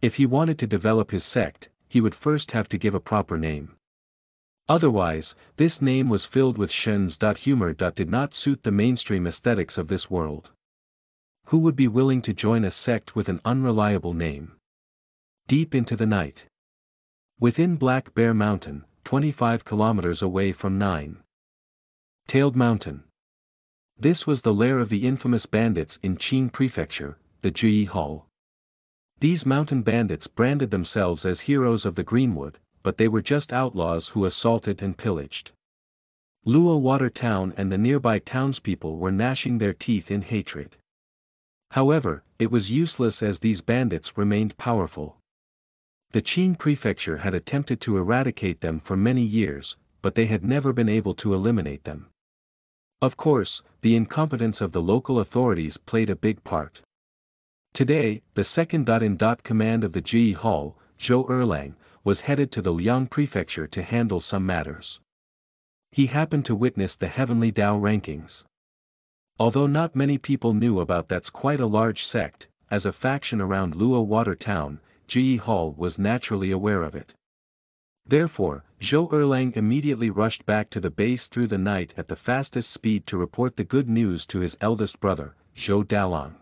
If he wanted to develop his sect, he would first have to give a proper name. Otherwise, this name was filled with Shen's humor that did not suit the mainstream aesthetics of this world. Who would be willing to join a sect with an unreliable name? Deep into the night. Within Black Bear Mountain, 25 kilometers away from 9. Tailed Mountain. This was the lair of the infamous bandits in Qing Prefecture, the Zhiyi Hall. These mountain bandits branded themselves as heroes of the Greenwood, but they were just outlaws who assaulted and pillaged. Luo Water Town and the nearby townspeople were gnashing their teeth in hatred. However, it was useless as these bandits remained powerful. The Qing prefecture had attempted to eradicate them for many years, but they had never been able to eliminate them. Of course, the incompetence of the local authorities played a big part. Today, the second in dot command of the Zhiyi Hall, Zhou Erlang, was headed to the Liang prefecture to handle some matters. He happened to witness the heavenly Dao rankings. Although not many people knew about that's quite a large sect, as a faction around Luo Water Town, Zhiyi Hall was naturally aware of it. Therefore, Zhou Erlang immediately rushed back to the base through the night at the fastest speed to report the good news to his eldest brother, Zhou Dalong.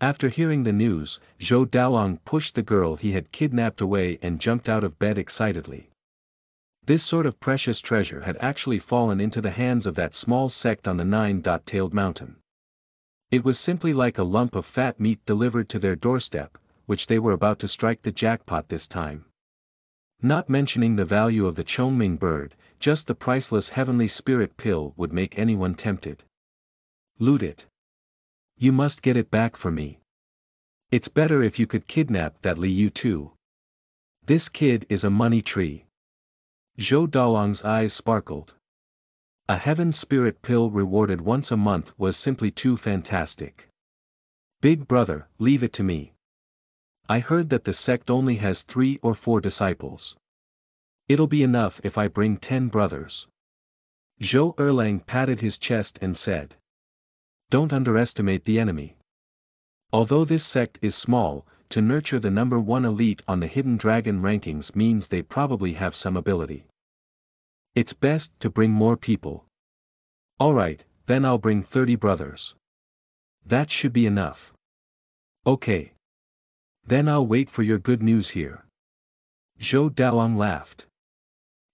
After hearing the news, Zhou Dalong pushed the girl he had kidnapped away and jumped out of bed excitedly. This sort of precious treasure had actually fallen into the hands of that small sect on the nine-tailed mountain. It was simply like a lump of fat meat delivered to their doorstep, which they were about to strike the jackpot this time. Not mentioning the value of the Chongming bird, just the priceless heavenly spirit pill would make anyone tempted. Loot it. You must get it back for me. It's better if you could kidnap that Li Yu too. This kid is a money tree. Zhou Dalong's eyes sparkled. A heaven spirit pill rewarded once a month was simply too fantastic. Big brother, leave it to me. I heard that the sect only has three or four disciples. It'll be enough if I bring ten brothers. Zhou Erlang patted his chest and said. Don't underestimate the enemy. Although this sect is small, to nurture the number one elite on the Hidden Dragon rankings means they probably have some ability. It's best to bring more people. Alright, then I'll bring 30 brothers. That should be enough. Okay. Then I'll wait for your good news here. Zhou Dalong laughed.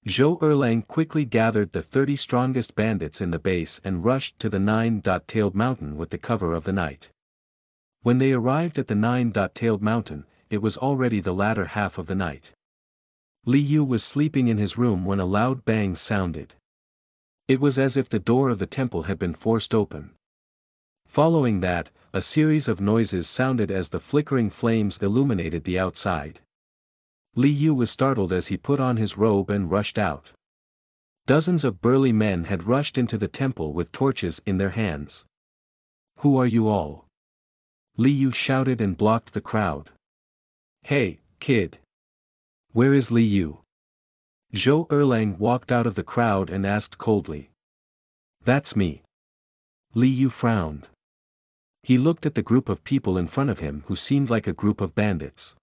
Zhou Erlang quickly gathered the 30 strongest bandits in the base and rushed to the Nine Dot Tailed mountain with the cover of the night. When they arrived at the Nine Dot Tailed mountain, it was already the latter half of the night. Li Yu was sleeping in his room when a loud bang sounded. It was as if the door of the temple had been forced open. Following that, a series of noises sounded as the flickering flames illuminated the outside. Li Yu was startled as he put on his robe and rushed out. Dozens of burly men had rushed into the temple with torches in their hands. Who are you all? Li Yu shouted and blocked the crowd. Hey, kid. Where is Li Yu? Zhou Erlang walked out of the crowd and asked coldly. That's me. Li Yu frowned. He looked at the group of people in front of him who seemed like a group of bandits.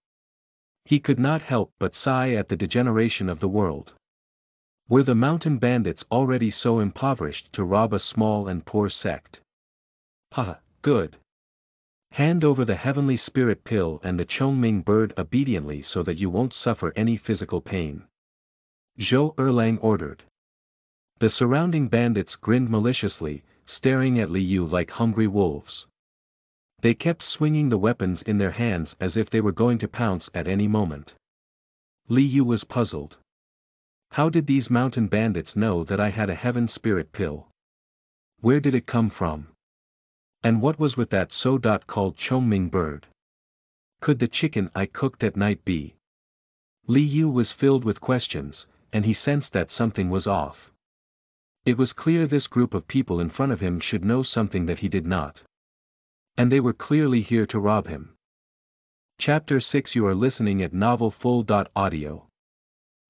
He could not help but sigh at the degeneration of the world. Were the mountain bandits already so impoverished to rob a small and poor sect? Ha, good. Hand over the heavenly spirit pill and the Chongming bird obediently so that you won't suffer any physical pain. Zhou Erlang ordered. The surrounding bandits grinned maliciously, staring at Li Yu like hungry wolves. They kept swinging the weapons in their hands as if they were going to pounce at any moment. Li Yu was puzzled. How did these mountain bandits know that I had a heaven spirit pill? Where did it come from? And what was with that so dot called Chongming bird? Could the chicken I cooked at night be? Li Yu was filled with questions, and he sensed that something was off. It was clear this group of people in front of him should know something that he did not. And they were clearly here to rob him. Chapter 6 You are listening at novelfull.audio.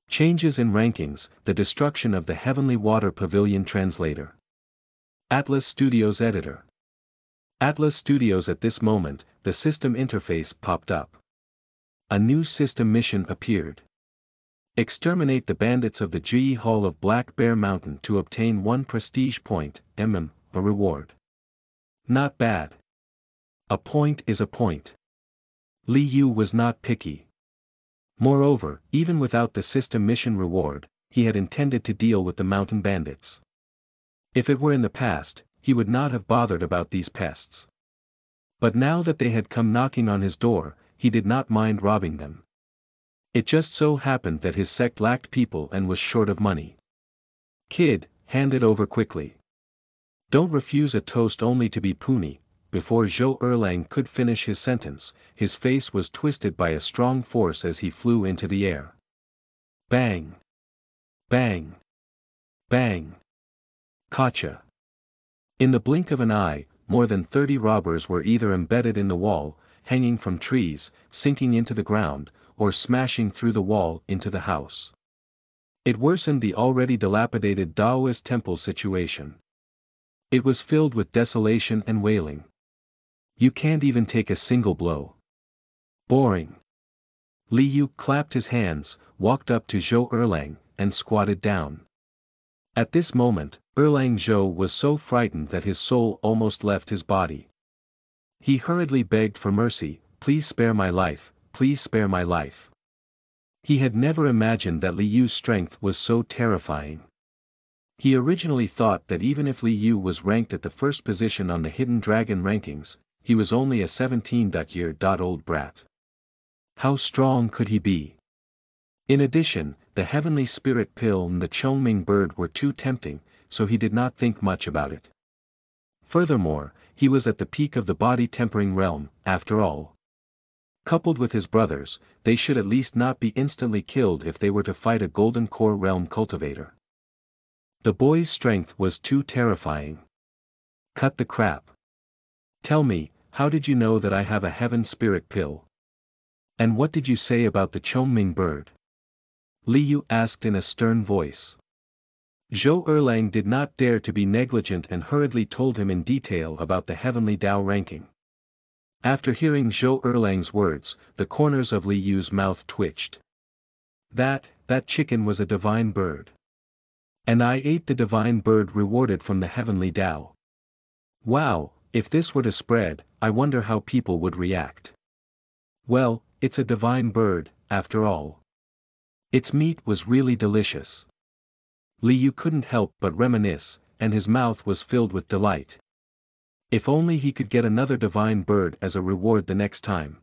Changes in rankings, the destruction of the Heavenly Water Pavilion Translator. Atlas Studios Editor. Atlas Studios at this moment, the system interface popped up. A new system mission appeared. Exterminate the bandits of the Zhiyi Hall of Black Bear Mountain to obtain one prestige point, mm, a reward. Not bad. A point is a point. Li Yu was not picky. Moreover, even without the system mission reward, he had intended to deal with the mountain bandits. If it were in the past, he would not have bothered about these pests. But now that they had come knocking on his door, he did not mind robbing them. It just so happened that his sect lacked people and was short of money. Kid, hand it over quickly. Don't refuse a toast only to be puny. Before Zhou Erlang could finish his sentence, his face was twisted by a strong force as he flew into the air. Bang! Bang! Bang! Kacha! In the blink of an eye, more than thirty robbers were either embedded in the wall, hanging from trees, sinking into the ground, or smashing through the wall into the house. It worsened the already dilapidated Taoist temple situation. It was filled with desolation and wailing. You can't even take a single blow. Boring. Li Yu clapped his hands, walked up to Zhou Erlang, and squatted down. At this moment, Erlang Zhou was so frightened that his soul almost left his body. He hurriedly begged for mercy, please spare my life, please spare my life. He had never imagined that Li Yu's strength was so terrifying. He originally thought that even if Li Yu was ranked at the first position on the Hidden Dragon rankings, he was only a 17 that year. Old brat. How strong could he be? In addition, the heavenly spirit pill and the Chongming bird were too tempting, so he did not think much about it. Furthermore, he was at the peak of the body tempering realm, after all. Coupled with his brothers, they should at least not be instantly killed if they were to fight a golden core realm cultivator. The boy's strength was too terrifying. Cut the crap. Tell me, how did you know that I have a heaven spirit pill? And what did you say about the Chongming bird? Li Yu asked in a stern voice. Zhou Erlang did not dare to be negligent and hurriedly told him in detail about the heavenly Dao ranking. After hearing Zhou Erlang's words, the corners of Li Yu's mouth twitched. That, that chicken was a divine bird. And I ate the divine bird rewarded from the heavenly Tao. Wow, if this were to spread, I wonder how people would react. Well, it's a divine bird, after all. Its meat was really delicious. Li Yu couldn't help but reminisce, and his mouth was filled with delight. If only he could get another divine bird as a reward the next time.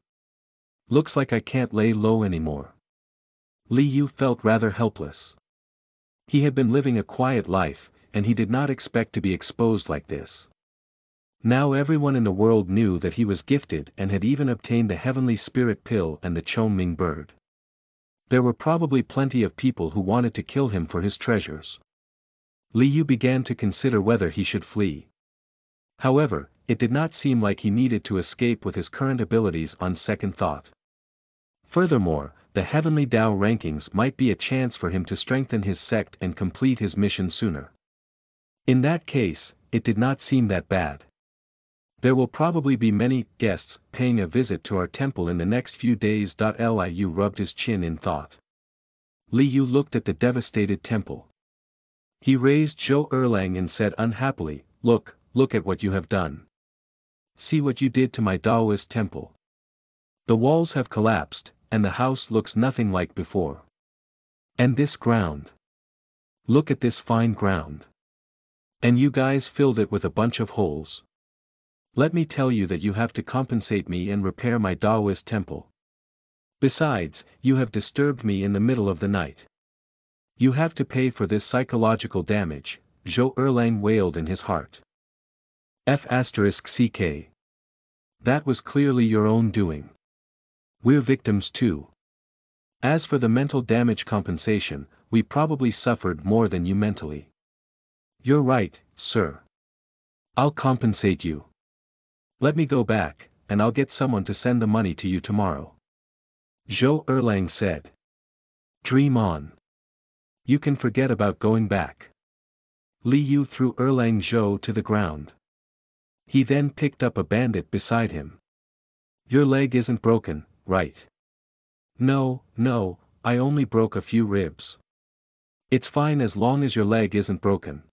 Looks like I can't lay low anymore. Li Yu felt rather helpless. He had been living a quiet life, and he did not expect to be exposed like this. Now everyone in the world knew that he was gifted and had even obtained the heavenly spirit pill and the Chongming bird. There were probably plenty of people who wanted to kill him for his treasures. Li Yu began to consider whether he should flee. However, it did not seem like he needed to escape with his current abilities on second thought. Furthermore, the heavenly Tao rankings might be a chance for him to strengthen his sect and complete his mission sooner. In that case, it did not seem that bad. There will probably be many guests paying a visit to our temple in the next few days. Li Yu rubbed his chin in thought. Li Yu looked at the devastated temple. He raised Zhou Erlang and said unhappily, Look, look at what you have done. See what you did to my Taoist temple. The walls have collapsed, and the house looks nothing like before. And this ground. Look at this fine ground. And you guys filled it with a bunch of holes. Let me tell you that you have to compensate me and repair my Taoist temple. Besides, you have disturbed me in the middle of the night. You have to pay for this psychological damage, Zhou Erlang wailed in his heart. F asterisk CK. That was clearly your own doing. We're victims too. As for the mental damage compensation, we probably suffered more than you mentally. You're right, sir. I'll compensate you. Let me go back, and I'll get someone to send the money to you tomorrow. Zhou Erlang said. Dream on. You can forget about going back. Li Yu threw Erlang Zhou to the ground. He then picked up a bandit beside him. Your leg isn't broken, right? No, no, I only broke a few ribs. It's fine as long as your leg isn't broken.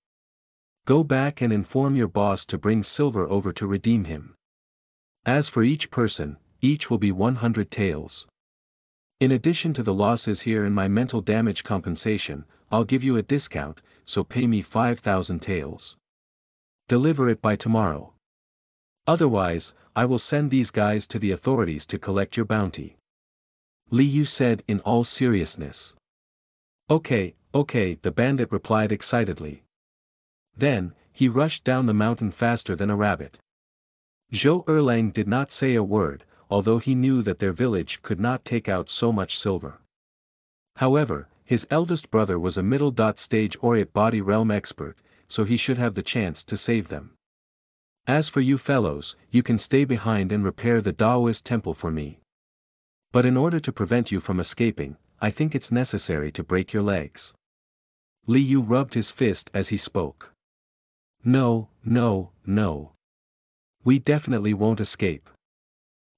Go back and inform your boss to bring silver over to redeem him. As for each person, each will be 100 taels. In addition to the losses here and my mental damage compensation, I'll give you a discount, so pay me 5,000 taels. Deliver it by tomorrow. Otherwise, I will send these guys to the authorities to collect your bounty. Li Yu said in all seriousness. Okay, okay, the bandit replied excitedly. Then, he rushed down the mountain faster than a rabbit. Zhou Erlang did not say a word, although he knew that their village could not take out so much silver. However, his eldest brother was a middle-stage Oriat body realm expert, so he should have the chance to save them. As for you fellows, you can stay behind and repair the Daoist temple for me. But in order to prevent you from escaping, I think it's necessary to break your legs. Li Yu rubbed his fist as he spoke. No, no, no. We definitely won't escape.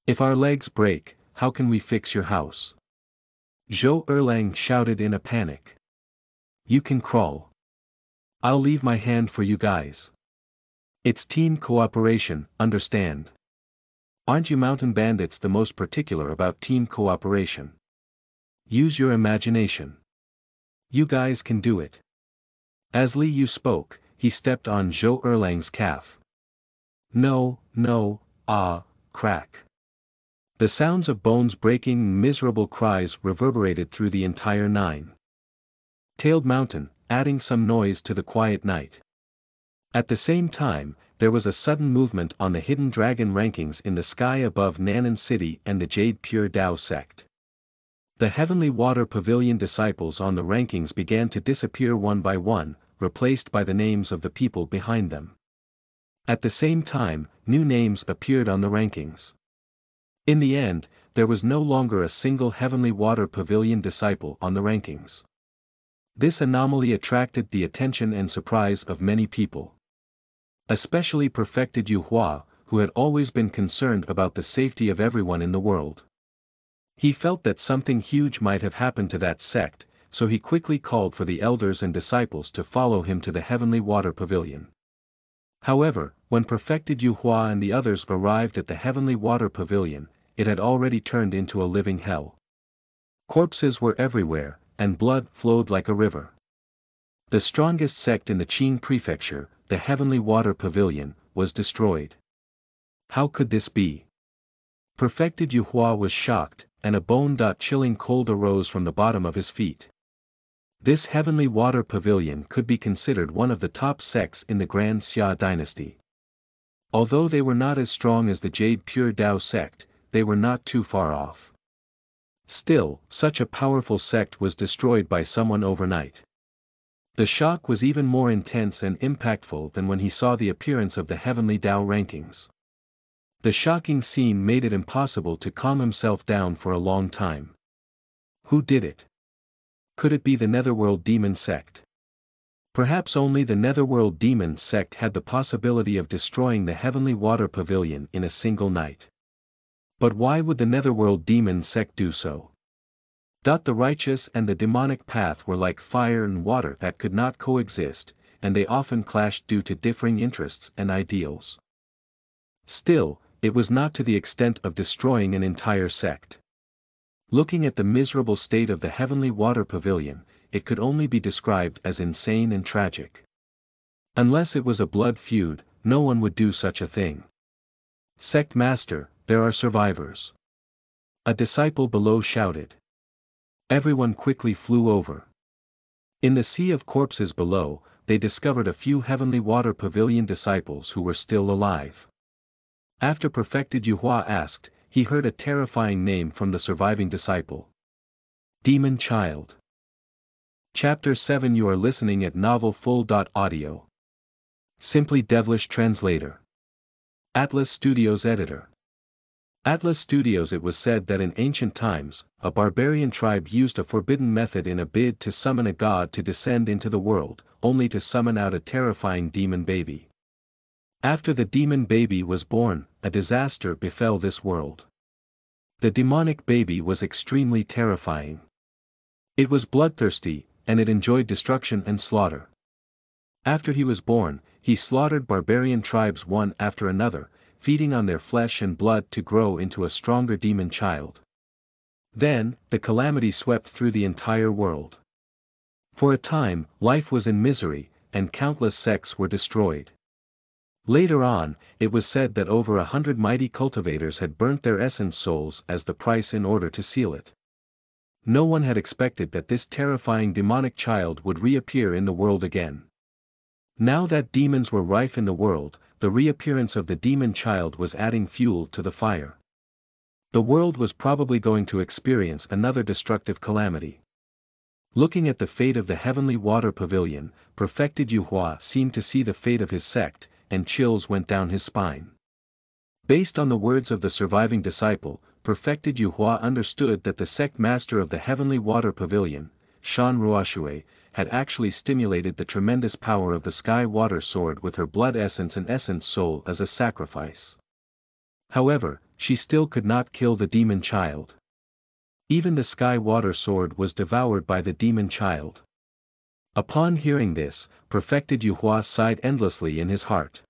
If our legs break, how can we fix your house? Zhou Erlang shouted in a panic. You can crawl. I'll leave my hand for you guys. It's team cooperation, understand? Aren't you mountain bandits the most particular about team cooperation? Use your imagination. You guys can do it. As Li Yu spoke, he stepped on Zhou Erlang's calf. No, no, ah, crack. The sounds of bones breaking miserable cries reverberated through the entire nine. Tailed mountain, adding some noise to the quiet night. At the same time, there was a sudden movement on the hidden dragon rankings in the sky above Nanan City and the Jade Pure Dao sect. The Heavenly Water Pavilion disciples on the rankings began to disappear one by one, replaced by the names of the people behind them. At the same time, new names appeared on the rankings. In the end, there was no longer a single Heavenly Water Pavilion disciple on the rankings. This anomaly attracted the attention and surprise of many people. Especially perfected Yu Hua, who had always been concerned about the safety of everyone in the world. He felt that something huge might have happened to that sect, so he quickly called for the elders and disciples to follow him to the heavenly water pavilion. However, when perfected Yu Hua and the others arrived at the heavenly water pavilion, it had already turned into a living hell. Corpses were everywhere, and blood flowed like a river. The strongest sect in the Qing prefecture, the heavenly water pavilion, was destroyed. How could this be? Perfected Yu Hua was shocked, and a bone-chilling cold arose from the bottom of his feet. This heavenly water pavilion could be considered one of the top sects in the Grand Xia dynasty. Although they were not as strong as the Jade Pure Dao sect, they were not too far off. Still, such a powerful sect was destroyed by someone overnight. The shock was even more intense and impactful than when he saw the appearance of the heavenly Dao rankings. The shocking scene made it impossible to calm himself down for a long time. Who did it? Could it be the Netherworld Demon Sect? Perhaps only the Netherworld Demon Sect had the possibility of destroying the Heavenly Water Pavilion in a single night. But why would the Netherworld Demon Sect do so? The righteous and the demonic path were like fire and water that could not coexist, and they often clashed due to differing interests and ideals. Still, it was not to the extent of destroying an entire sect. Looking at the miserable state of the heavenly water pavilion, it could only be described as insane and tragic. Unless it was a blood feud, no one would do such a thing. Sect Master, there are survivors. A disciple below shouted. Everyone quickly flew over. In the sea of corpses below, they discovered a few heavenly water pavilion disciples who were still alive. After perfected Yuhua asked, he heard a terrifying name from the surviving disciple. Demon Child. Chapter 7 You are listening at novelfull.audio. Simply Devilish Translator. Atlas Studios Editor. Atlas Studios It was said that in ancient times, a barbarian tribe used a forbidden method in a bid to summon a god to descend into the world, only to summon out a terrifying demon baby. After the demon baby was born, a disaster befell this world. The demonic baby was extremely terrifying. It was bloodthirsty, and it enjoyed destruction and slaughter. After he was born, he slaughtered barbarian tribes one after another, feeding on their flesh and blood to grow into a stronger demon child. Then, the calamity swept through the entire world. For a time, life was in misery, and countless sects were destroyed. Later on, it was said that over a hundred mighty cultivators had burnt their essence souls as the price in order to seal it. No one had expected that this terrifying demonic child would reappear in the world again. Now that demons were rife in the world, the reappearance of the demon child was adding fuel to the fire. The world was probably going to experience another destructive calamity. Looking at the fate of the heavenly water pavilion, perfected Yuhua seemed to see the fate of his sect, and chills went down his spine. Based on the words of the surviving disciple, perfected Yuhua understood that the sect master of the heavenly water pavilion, Shan Ruoxue, had actually stimulated the tremendous power of the sky water sword with her blood essence and essence soul as a sacrifice. However, she still could not kill the demon child. Even the sky water sword was devoured by the demon child. Upon hearing this, perfected Yuhua sighed endlessly in his heart.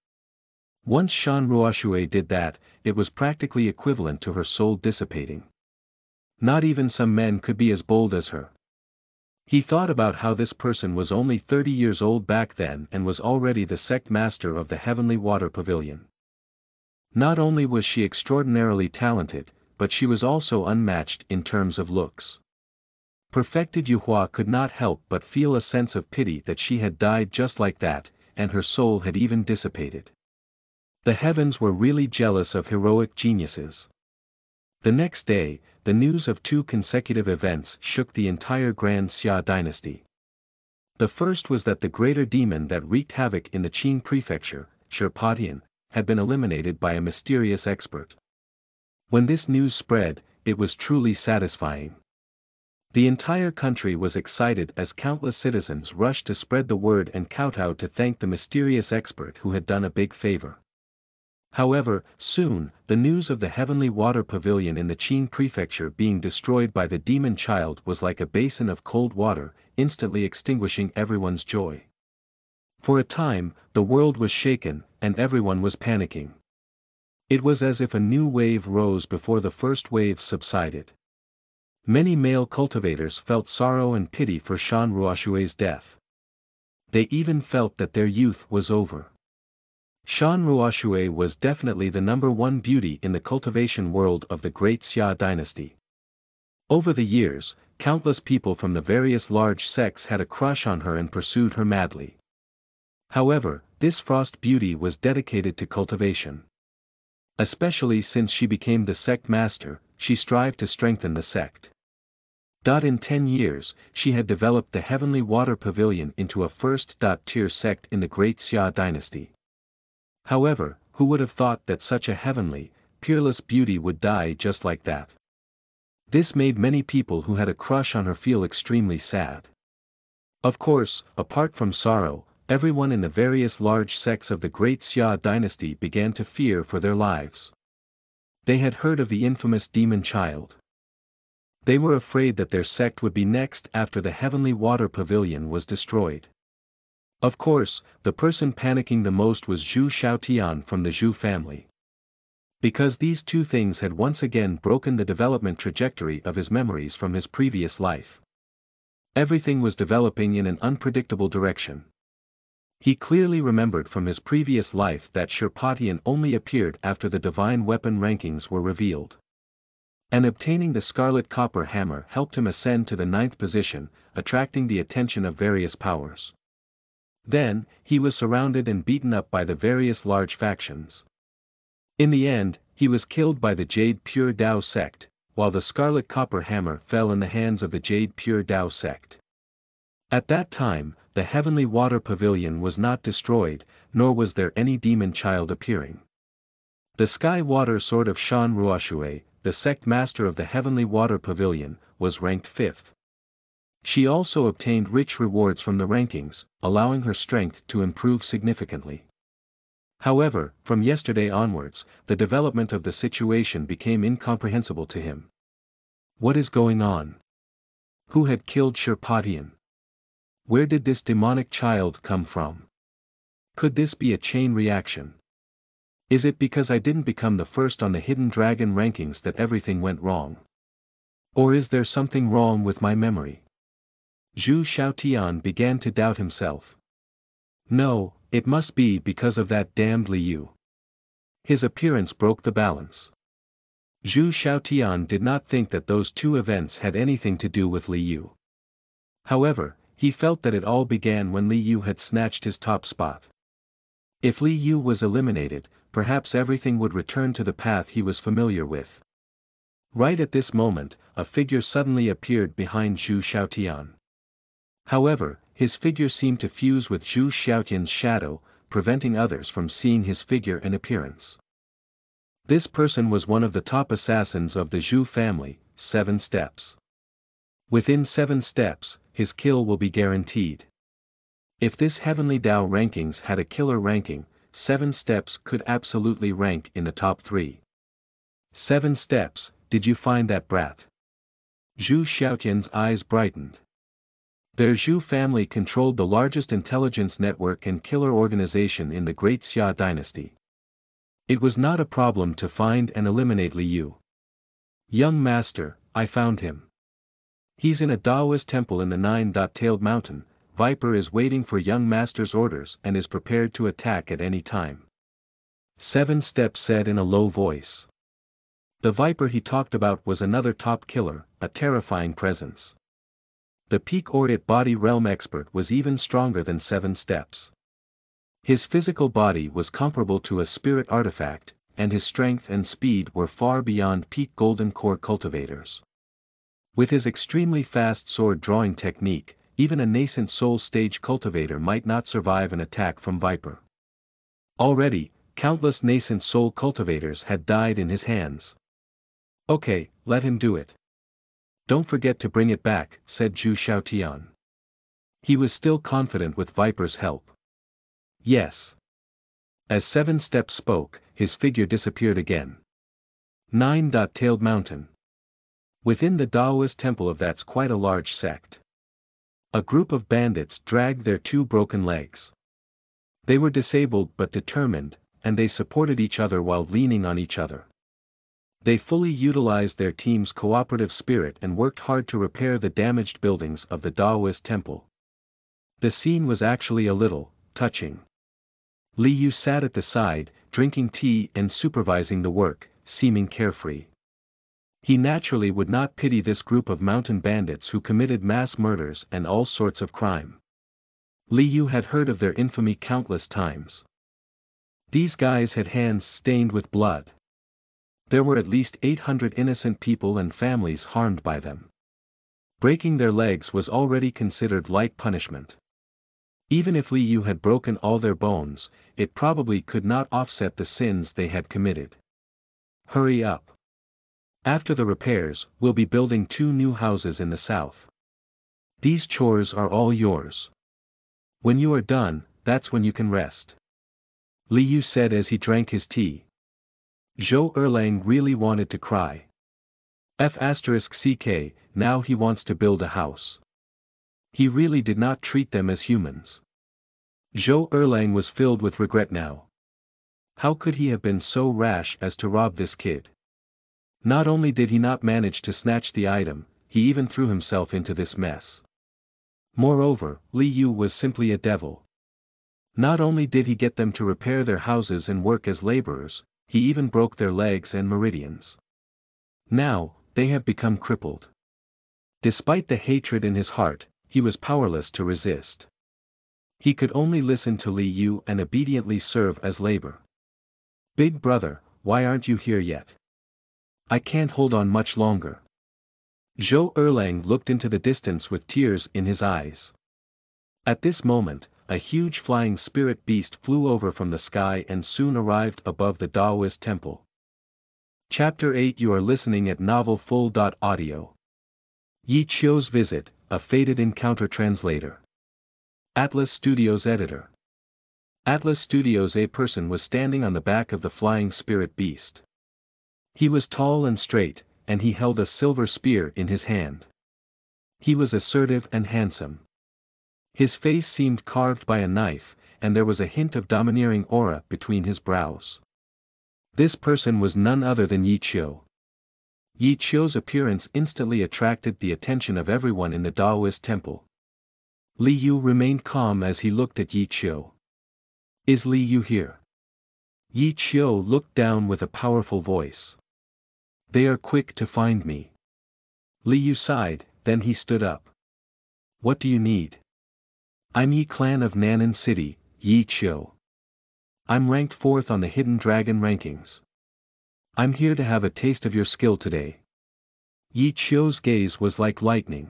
Once Shan Ruoxue did that, it was practically equivalent to her soul dissipating. Not even some men could be as bold as her. He thought about how this person was only 30 years old back then and was already the sect master of the Heavenly Water Pavilion. Not only was she extraordinarily talented, but she was also unmatched in terms of looks. Perfected Yuhua could not help but feel a sense of pity that she had died just like that, and her soul had even dissipated. The heavens were really jealous of heroic geniuses. The next day, the news of two consecutive events shook the entire Grand Xia dynasty. The first was that the greater demon that wreaked havoc in the Qing prefecture, Shirpatian, had been eliminated by a mysterious expert. When this news spread, it was truly satisfying. The entire country was excited as countless citizens rushed to spread the word and kowtow to thank the mysterious expert who had done a big favor. However, soon, the news of the heavenly water pavilion in the Qing prefecture being destroyed by the demon child was like a basin of cold water, instantly extinguishing everyone's joy. For a time, the world was shaken, and everyone was panicking. It was as if a new wave rose before the first wave subsided. Many male cultivators felt sorrow and pity for Shan Ruoxue's death. They even felt that their youth was over. Shan Ruoxue was definitely the number one beauty in the cultivation world of the Great Xia dynasty. Over the years, countless people from the various large sects had a crush on her and pursued her madly. However, this frost beauty was dedicated to cultivation. Especially since she became the sect master, she strived to strengthen the sect. In 10 years, she had developed the Heavenly Water Pavilion into a first-tier sect in the Great Xia dynasty. However, who would have thought that such a heavenly, peerless beauty would die just like that? This made many people who had a crush on her feel extremely sad. Of course, apart from sorrow, everyone in the various large sects of the Great Xia dynasty began to fear for their lives. They had heard of the infamous demon child. They were afraid that their sect would be next after the heavenly water pavilion was destroyed. Of course, the person panicking the most was Zhu Xiaotian from the Zhu family. Because these two things had once again broken the development trajectory of his memories from his previous life. Everything was developing in an unpredictable direction. He clearly remembered from his previous life that Shirpatian only appeared after the divine weapon rankings were revealed and obtaining the scarlet copper hammer helped him ascend to the ninth position, attracting the attention of various powers. Then, he was surrounded and beaten up by the various large factions. In the end, he was killed by the Jade Pure Dao sect, while the scarlet copper hammer fell in the hands of the Jade Pure Dao sect. At that time, the heavenly water pavilion was not destroyed, nor was there any demon child appearing. The sky water sword of Shan Ruoxue, the sect master of the Heavenly Water Pavilion, was ranked fifth. She also obtained rich rewards from the rankings, allowing her strength to improve significantly. However, from yesterday onwards, the development of the situation became incomprehensible to him. What is going on? Who had killed Shirpatian? Where did this demonic child come from? Could this be a chain reaction? Is it because I didn't become the first on the Hidden Dragon rankings that everything went wrong? Or is there something wrong with my memory? Zhu Xiaotian began to doubt himself. No, It must be because of that damned Li Yu. His appearance broke the balance. Zhu Xiaotian did not think that those two events had anything to do with Li Yu. However, he felt that it all began when Li Yu had snatched his top spot. If Li Yu was eliminated, perhaps everything would return to the path he was familiar with. Right at this moment, a figure suddenly appeared behind Zhu Xiaotian. However, his figure seemed to fuse with Zhu Xiaotian's shadow, preventing others from seeing his figure and appearance. This person was one of the top assassins of the Zhu family, Seven Steps. Within seven steps, his kill will be guaranteed. If this Heavenly Dao rankings had a killer ranking, Seven Steps could absolutely rank in the top three. Seven Steps, did you find that brat? Zhu Xiaotian's eyes brightened. Their Zhu family controlled the largest intelligence network and killer organization in the Great Xia dynasty. It was not a problem to find and eliminate Li Yu. Young master, I found him. He's in a Daoist temple in the nine-tailed mountain, Viper is waiting for young master's orders and is prepared to attack at any time. Seven Steps said in a low voice. The Viper he talked about was another top killer, a terrifying presence. The peak Orit body realm expert was even stronger than Seven Steps. His physical body was comparable to a spirit artifact, and his strength and speed were far beyond peak golden core cultivators. With his extremely fast sword drawing technique, even a nascent soul stage cultivator might not survive an attack from Viper. Already, countless nascent soul cultivators had died in his hands. Okay, let him do it. Don't forget to bring it back, said Zhu Xiaotian. He was still confident with Viper's help. Yes. As Seven Steps spoke, his figure disappeared again. Nine-tailed mountain. Within the Daoist temple of that's quite a large sect. A group of bandits dragged their two broken legs. They were disabled but determined, and they supported each other while leaning on each other. They fully utilized their team's cooperative spirit and worked hard to repair the damaged buildings of the Daoist temple. The scene was actually a little, touching. Li Yu sat at the side, drinking tea and supervising the work, seeming carefree. He naturally would not pity this group of mountain bandits who committed mass murders and all sorts of crime. Li Yu had heard of their infamy countless times. These guys had hands stained with blood there were at least 800 innocent people and families harmed by them. Breaking their legs was already considered light punishment. Even if Li Yu had broken all their bones, it probably could not offset the sins they had committed. Hurry up. After the repairs, we'll be building two new houses in the south. These chores are all yours. When you are done, that's when you can rest. Li Yu said as he drank his tea, Zhou Erlang really wanted to cry. F CK, now he wants to build a house. He really did not treat them as humans. Zhou Erlang was filled with regret now. How could he have been so rash as to rob this kid? Not only did he not manage to snatch the item, he even threw himself into this mess. Moreover, Li Yu was simply a devil. Not only did he get them to repair their houses and work as laborers, he even broke their legs and meridians. Now, they have become crippled. Despite the hatred in his heart, he was powerless to resist. He could only listen to Li Yu and obediently serve as labor. Big brother, why aren't you here yet? I can't hold on much longer. Zhou Erlang looked into the distance with tears in his eyes. At this moment, a huge flying spirit beast flew over from the sky and soon arrived above the Daoist temple. Chapter 8 You are listening at novelfull.audio. Yi Qiu's Visit, a Fated Encounter Translator. Atlas Studios Editor. Atlas Studios A person was standing on the back of the flying spirit beast. He was tall and straight, and he held a silver spear in his hand. He was assertive and handsome. His face seemed carved by a knife, and there was a hint of domineering aura between his brows. This person was none other than Yi Qiu. Yi Qiu's appearance instantly attracted the attention of everyone in the Daoist temple. Li Yu remained calm as he looked at Yi Qiu. Is Li Yu here? Yi Qiu looked down with a powerful voice. They are quick to find me. Li Yu sighed, then he stood up. What do you need? I'm Yi Clan of Nanan City, Yi Qiu. I'm ranked fourth on the Hidden Dragon rankings. I'm here to have a taste of your skill today. Yi Qiu's gaze was like lightning.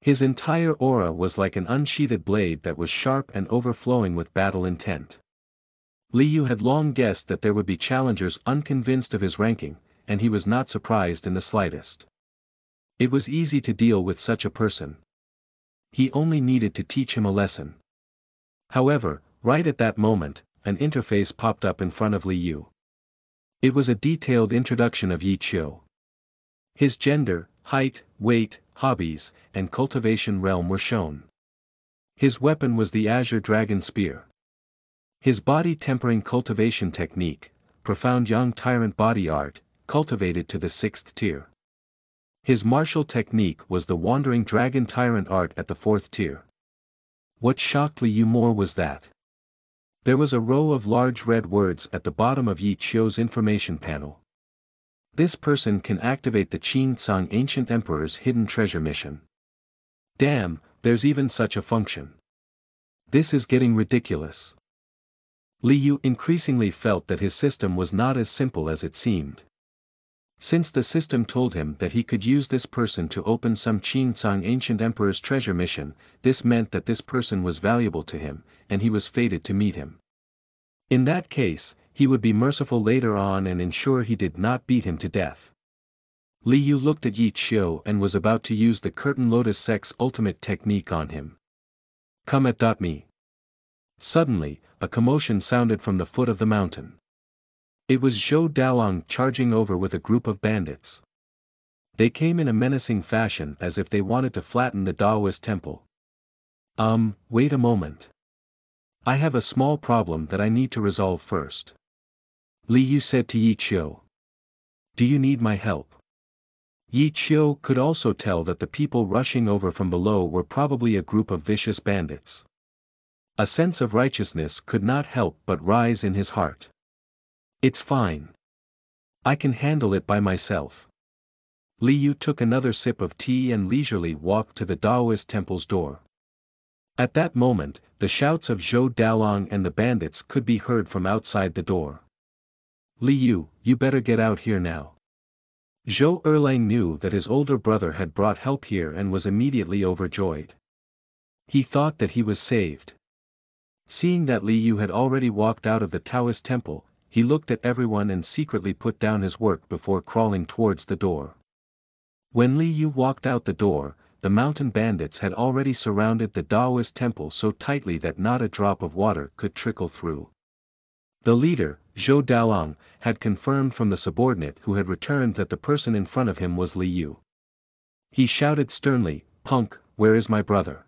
His entire aura was like an unsheathed blade that was sharp and overflowing with battle intent. Li Yu had long guessed that there would be challengers unconvinced of his ranking, and he was not surprised in the slightest. It was easy to deal with such a person. He only needed to teach him a lesson. However, right at that moment, an interface popped up in front of Li Yu. It was a detailed introduction of Yi Qiu. His gender, height, weight, hobbies, and cultivation realm were shown. His weapon was the Azure Dragon Spear. His body tempering cultivation technique, profound young tyrant body art, cultivated to the sixth tier. His martial technique was the wandering dragon tyrant art at the fourth tier. What shocked Li Yu more was that. There was a row of large red words at the bottom of Yi Qiu's information panel. This person can activate the Qin Tsang Ancient Emperor's hidden treasure mission. Damn, there's even such a function. This is getting ridiculous. Li Yu increasingly felt that his system was not as simple as it seemed. Since the system told him that he could use this person to open some Qin Tsang Ancient Emperor's treasure mission, this meant that this person was valuable to him, and he was fated to meet him. In that case, he would be merciful later on and ensure he did not beat him to death. Li Yu looked at Yi Qiu and was about to use the Curtain Lotus Sex ultimate technique on him. Come at me. Suddenly, a commotion sounded from the foot of the mountain. It was Zhou Dalong charging over with a group of bandits. They came in a menacing fashion as if they wanted to flatten the Daoist temple. Um, wait a moment. I have a small problem that I need to resolve first. Li Yu said to Yi Qiu. Do you need my help? Yi Qiu could also tell that the people rushing over from below were probably a group of vicious bandits. A sense of righteousness could not help but rise in his heart. It's fine. I can handle it by myself. Li Yu took another sip of tea and leisurely walked to the Daoist temple's door. At that moment, the shouts of Zhou Dalong and the bandits could be heard from outside the door. Li Yu, you better get out here now. Zhou Erlang knew that his older brother had brought help here and was immediately overjoyed. He thought that he was saved. Seeing that Li Yu had already walked out of the Taoist temple, he looked at everyone and secretly put down his work before crawling towards the door. When Li Yu walked out the door, the mountain bandits had already surrounded the Daoist temple so tightly that not a drop of water could trickle through. The leader, Zhou Dalong, had confirmed from the subordinate who had returned that the person in front of him was Li Yu. He shouted sternly, Punk, where is my brother?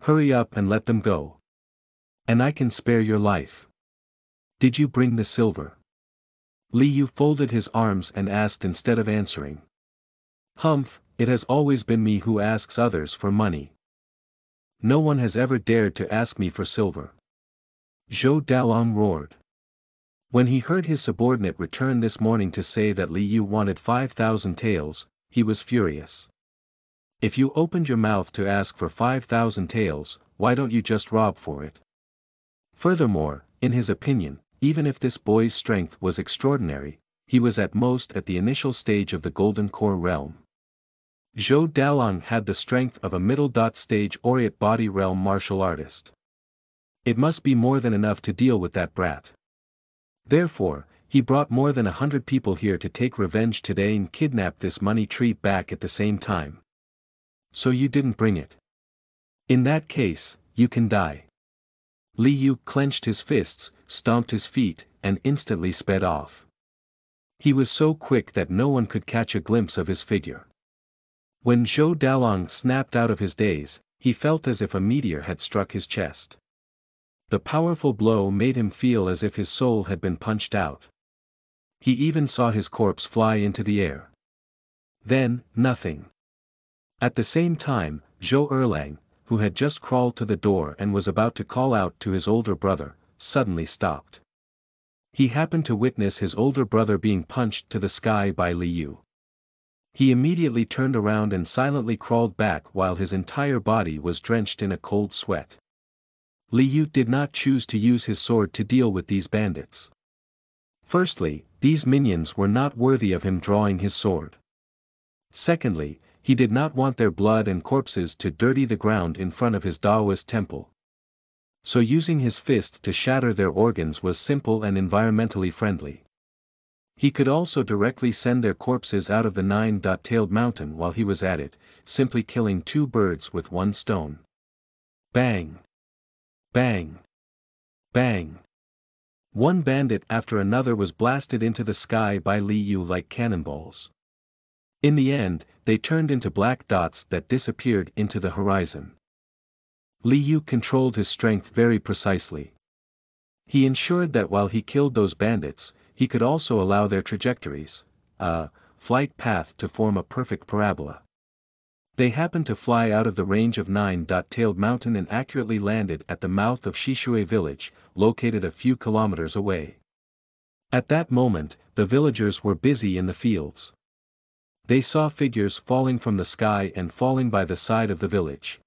Hurry up and let them go. And I can spare your life. Did you bring the silver? Li Yu folded his arms and asked instead of answering. Humph, it has always been me who asks others for money. No one has ever dared to ask me for silver. Zhou Dalong roared. When he heard his subordinate return this morning to say that Li Yu wanted 5,000 taels, he was furious. If you opened your mouth to ask for 5,000 taels, why don't you just rob for it? Furthermore, in his opinion, even if this boy's strength was extraordinary, he was at most at the initial stage of the Golden Core realm. Zhou Dalong had the strength of a middle dot stage Oriat body realm martial artist. It must be more than enough to deal with that brat. Therefore, he brought more than a hundred people here to take revenge today and kidnap this money tree back at the same time. So you didn't bring it. In that case, you can die. Li Yu clenched his fists, stomped his feet, and instantly sped off. He was so quick that no one could catch a glimpse of his figure. When Zhou Dalong snapped out of his daze, he felt as if a meteor had struck his chest. The powerful blow made him feel as if his soul had been punched out. He even saw his corpse fly into the air. Then, nothing. At the same time, Zhou Erlang, who had just crawled to the door and was about to call out to his older brother, suddenly stopped. He happened to witness his older brother being punched to the sky by Li Yu. He immediately turned around and silently crawled back while his entire body was drenched in a cold sweat. Li Yu did not choose to use his sword to deal with these bandits. Firstly, these minions were not worthy of him drawing his sword. Secondly, he did not want their blood and corpses to dirty the ground in front of his Taoist temple. So using his fist to shatter their organs was simple and environmentally friendly. He could also directly send their corpses out of the nine-tailed mountain while he was at it, simply killing two birds with one stone. Bang! Bang! Bang! One bandit after another was blasted into the sky by Li Yu like cannonballs. In the end, they turned into black dots that disappeared into the horizon. Li Yu controlled his strength very precisely. He ensured that while he killed those bandits, he could also allow their trajectories, a flight path to form a perfect parabola. They happened to fly out of the range of Nine Dot Tailed Mountain and accurately landed at the mouth of Shishui village, located a few kilometers away. At that moment, the villagers were busy in the fields. They saw figures falling from the sky and falling by the side of the village.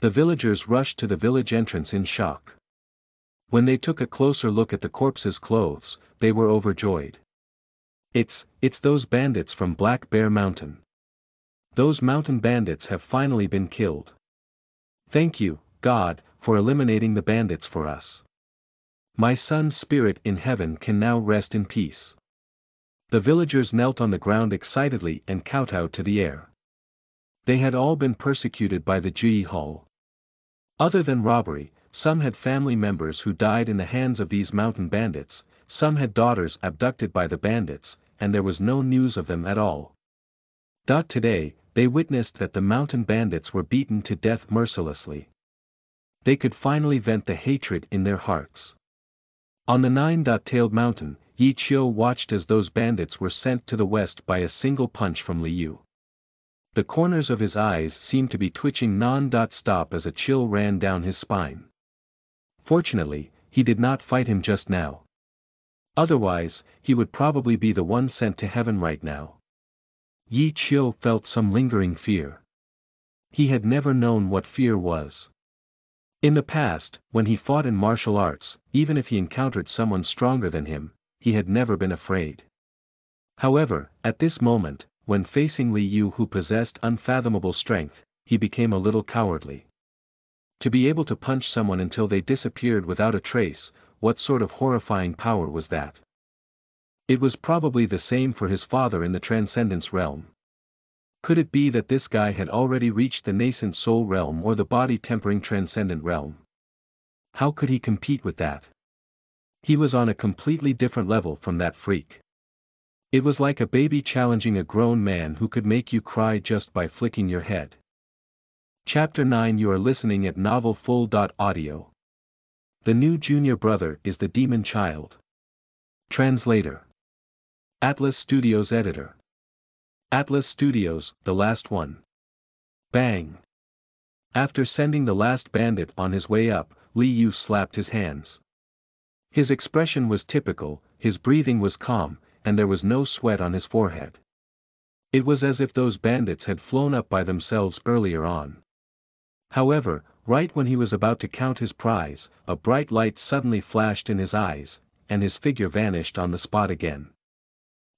The villagers rushed to the village entrance in shock. When they took a closer look at the corpse's clothes, they were overjoyed. It's, it's those bandits from Black Bear Mountain. Those mountain bandits have finally been killed. Thank you, God, for eliminating the bandits for us. My son's spirit in heaven can now rest in peace. The villagers knelt on the ground excitedly and kowtowed to the air. They had all been persecuted by the Ji Hall. Other than robbery, some had family members who died in the hands of these mountain bandits, some had daughters abducted by the bandits, and there was no news of them at all. Dot today, they witnessed that the mountain bandits were beaten to death mercilessly. They could finally vent the hatred in their hearts. On the nine-tailed mountain, Yi Qiu watched as those bandits were sent to the west by a single punch from Li Yu. The corners of his eyes seemed to be twitching non-stop as a chill ran down his spine. Fortunately, he did not fight him just now. Otherwise, he would probably be the one sent to heaven right now. Yi Qiu felt some lingering fear. He had never known what fear was. In the past, when he fought in martial arts, even if he encountered someone stronger than him, he had never been afraid. However, at this moment, when facing Li Yu who possessed unfathomable strength, he became a little cowardly. To be able to punch someone until they disappeared without a trace, what sort of horrifying power was that? It was probably the same for his father in the transcendence realm. Could it be that this guy had already reached the nascent soul realm or the body-tempering transcendent realm? How could he compete with that? He was on a completely different level from that freak. It was like a baby challenging a grown man who could make you cry just by flicking your head. Chapter 9 You are listening at novelfull.audio. The new junior brother is the demon child. Translator. Atlas Studios Editor. Atlas Studios, the last one. Bang. After sending the last bandit on his way up, Li Yu slapped his hands. His expression was typical, his breathing was calm, and there was no sweat on his forehead. It was as if those bandits had flown up by themselves earlier on. However, right when he was about to count his prize, a bright light suddenly flashed in his eyes, and his figure vanished on the spot again.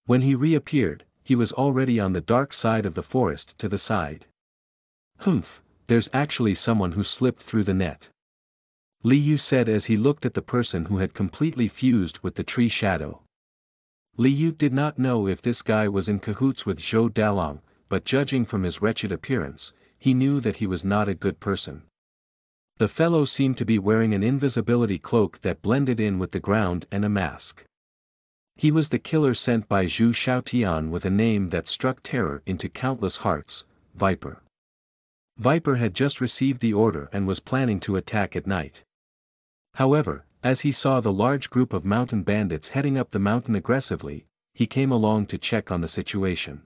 When he reappeared, he was already on the dark side of the forest to the side. Humph, there's actually someone who slipped through the net. Li Yu said as he looked at the person who had completely fused with the tree shadow. Li Yu did not know if this guy was in cahoots with Zhou Dalong, but judging from his wretched appearance, he knew that he was not a good person. The fellow seemed to be wearing an invisibility cloak that blended in with the ground and a mask. He was the killer sent by Zhu Xiaotian with a name that struck terror into countless hearts, Viper. Viper had just received the order and was planning to attack at night. However, as he saw the large group of mountain bandits heading up the mountain aggressively, he came along to check on the situation.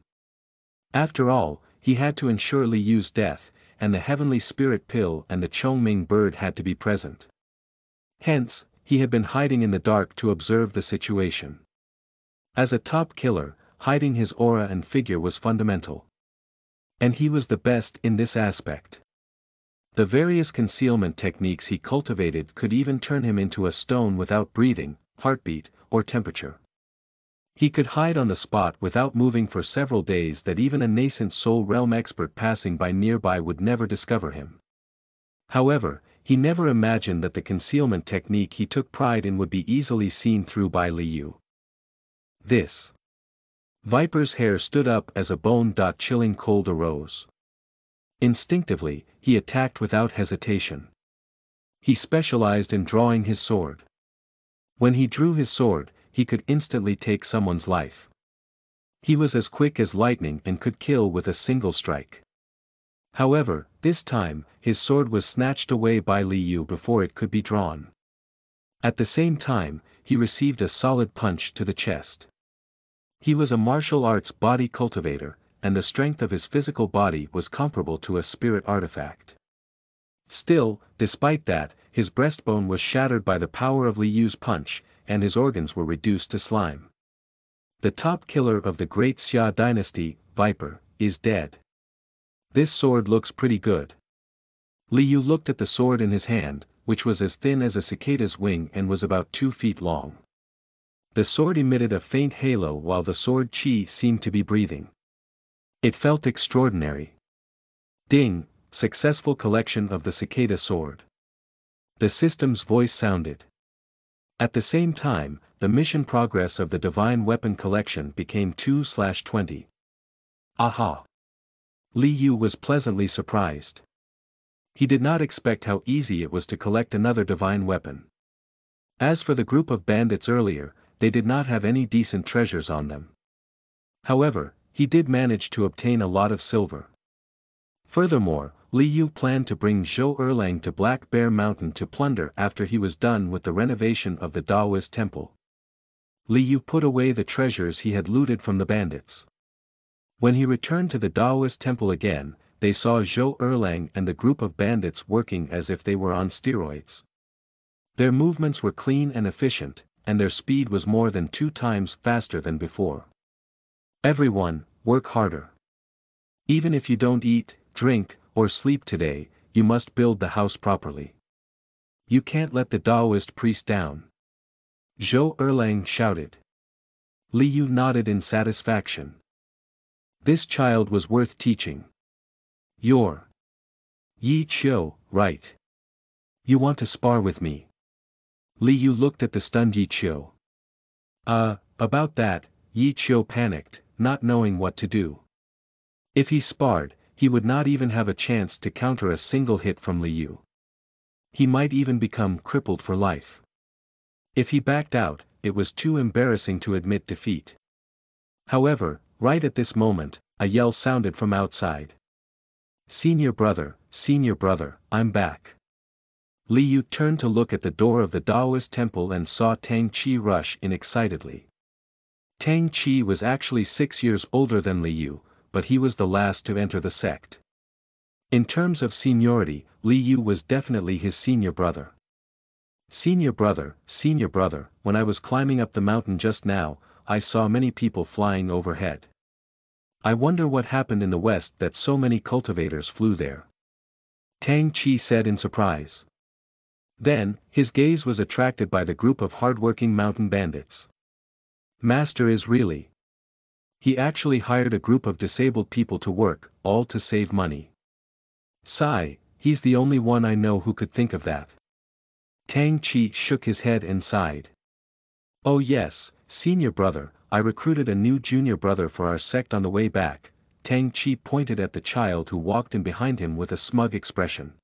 After all, he had to ensure Li Yu's death, and the heavenly spirit pill and the Chongming bird had to be present. Hence, he had been hiding in the dark to observe the situation. As a top killer, hiding his aura and figure was fundamental. And he was the best in this aspect. The various concealment techniques he cultivated could even turn him into a stone without breathing, heartbeat, or temperature. He could hide on the spot without moving for several days that even a nascent soul realm expert passing by nearby would never discover him. However, he never imagined that the concealment technique he took pride in would be easily seen through by Li Yu. This. Viper's hair stood up as a bone-chilling cold arose. Instinctively, he attacked without hesitation. He specialized in drawing his sword. When he drew his sword, he could instantly take someone's life. He was as quick as lightning and could kill with a single strike. However, this time, his sword was snatched away by Li Yu before it could be drawn. At the same time, he received a solid punch to the chest. He was a martial arts body cultivator, and the strength of his physical body was comparable to a spirit artifact. Still, despite that, his breastbone was shattered by the power of Li Yu's punch, and his organs were reduced to slime. The top killer of the great Xia dynasty, Viper, is dead. This sword looks pretty good. Li Yu looked at the sword in his hand, which was as thin as a cicada's wing and was about two feet long. The sword emitted a faint halo while the sword chi seemed to be breathing. It felt extraordinary. Ding, successful collection of the cicada sword. The system's voice sounded. At the same time, the mission progress of the divine weapon collection became 2-20. Aha! Li Yu was pleasantly surprised. He did not expect how easy it was to collect another divine weapon. As for the group of bandits earlier, they did not have any decent treasures on them. However, he did manage to obtain a lot of silver. Furthermore, Li Yu planned to bring Zhou Erlang to Black Bear Mountain to plunder after he was done with the renovation of the Daoist temple. Li Yu put away the treasures he had looted from the bandits. When he returned to the Daoist temple again, they saw Zhou Erlang and the group of bandits working as if they were on steroids. Their movements were clean and efficient, and their speed was more than two times faster than before. Everyone, work harder. Even if you don't eat, drink, or sleep today, you must build the house properly. You can't let the Daoist priest down. Zhou Erlang shouted. Li Yu nodded in satisfaction. This child was worth teaching. You're. Yi Qiu, right. You want to spar with me. Li Yu looked at the stunned Yi Qiu. Uh, about that, Yi Qiu panicked, not knowing what to do. If he sparred, he would not even have a chance to counter a single hit from Li Yu. He might even become crippled for life. If he backed out, it was too embarrassing to admit defeat. However, Right at this moment, a yell sounded from outside. Senior brother, senior brother, I'm back. Li Yu turned to look at the door of the Daoist temple and saw Tang Chi rush in excitedly. Tang Chi was actually six years older than Li Yu, but he was the last to enter the sect. In terms of seniority, Li Yu was definitely his senior brother. Senior brother, senior brother, when I was climbing up the mountain just now, I saw many people flying overhead. I wonder what happened in the west that so many cultivators flew there. Tang Chi said in surprise. Then, his gaze was attracted by the group of hardworking mountain bandits. Master is really. He actually hired a group of disabled people to work, all to save money. Sigh, he's the only one I know who could think of that. Tang Chi shook his head and sighed. Oh yes, senior brother, I recruited a new junior brother for our sect on the way back, Tang Chi pointed at the child who walked in behind him with a smug expression.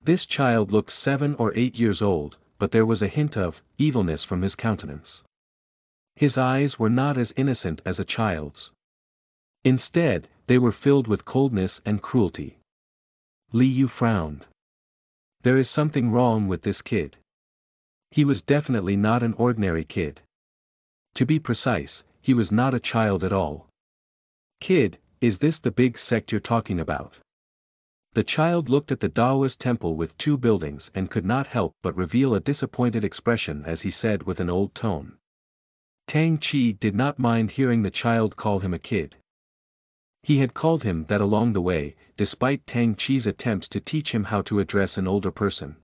This child looked seven or eight years old, but there was a hint of evilness from his countenance. His eyes were not as innocent as a child's. Instead, they were filled with coldness and cruelty. Li Yu frowned. There is something wrong with this kid. He was definitely not an ordinary kid. To be precise, he was not a child at all. Kid, is this the big sect you're talking about? The child looked at the Taoist temple with two buildings and could not help but reveal a disappointed expression as he said with an old tone. Tang Chi did not mind hearing the child call him a kid. He had called him that along the way, despite Tang Chi's attempts to teach him how to address an older person.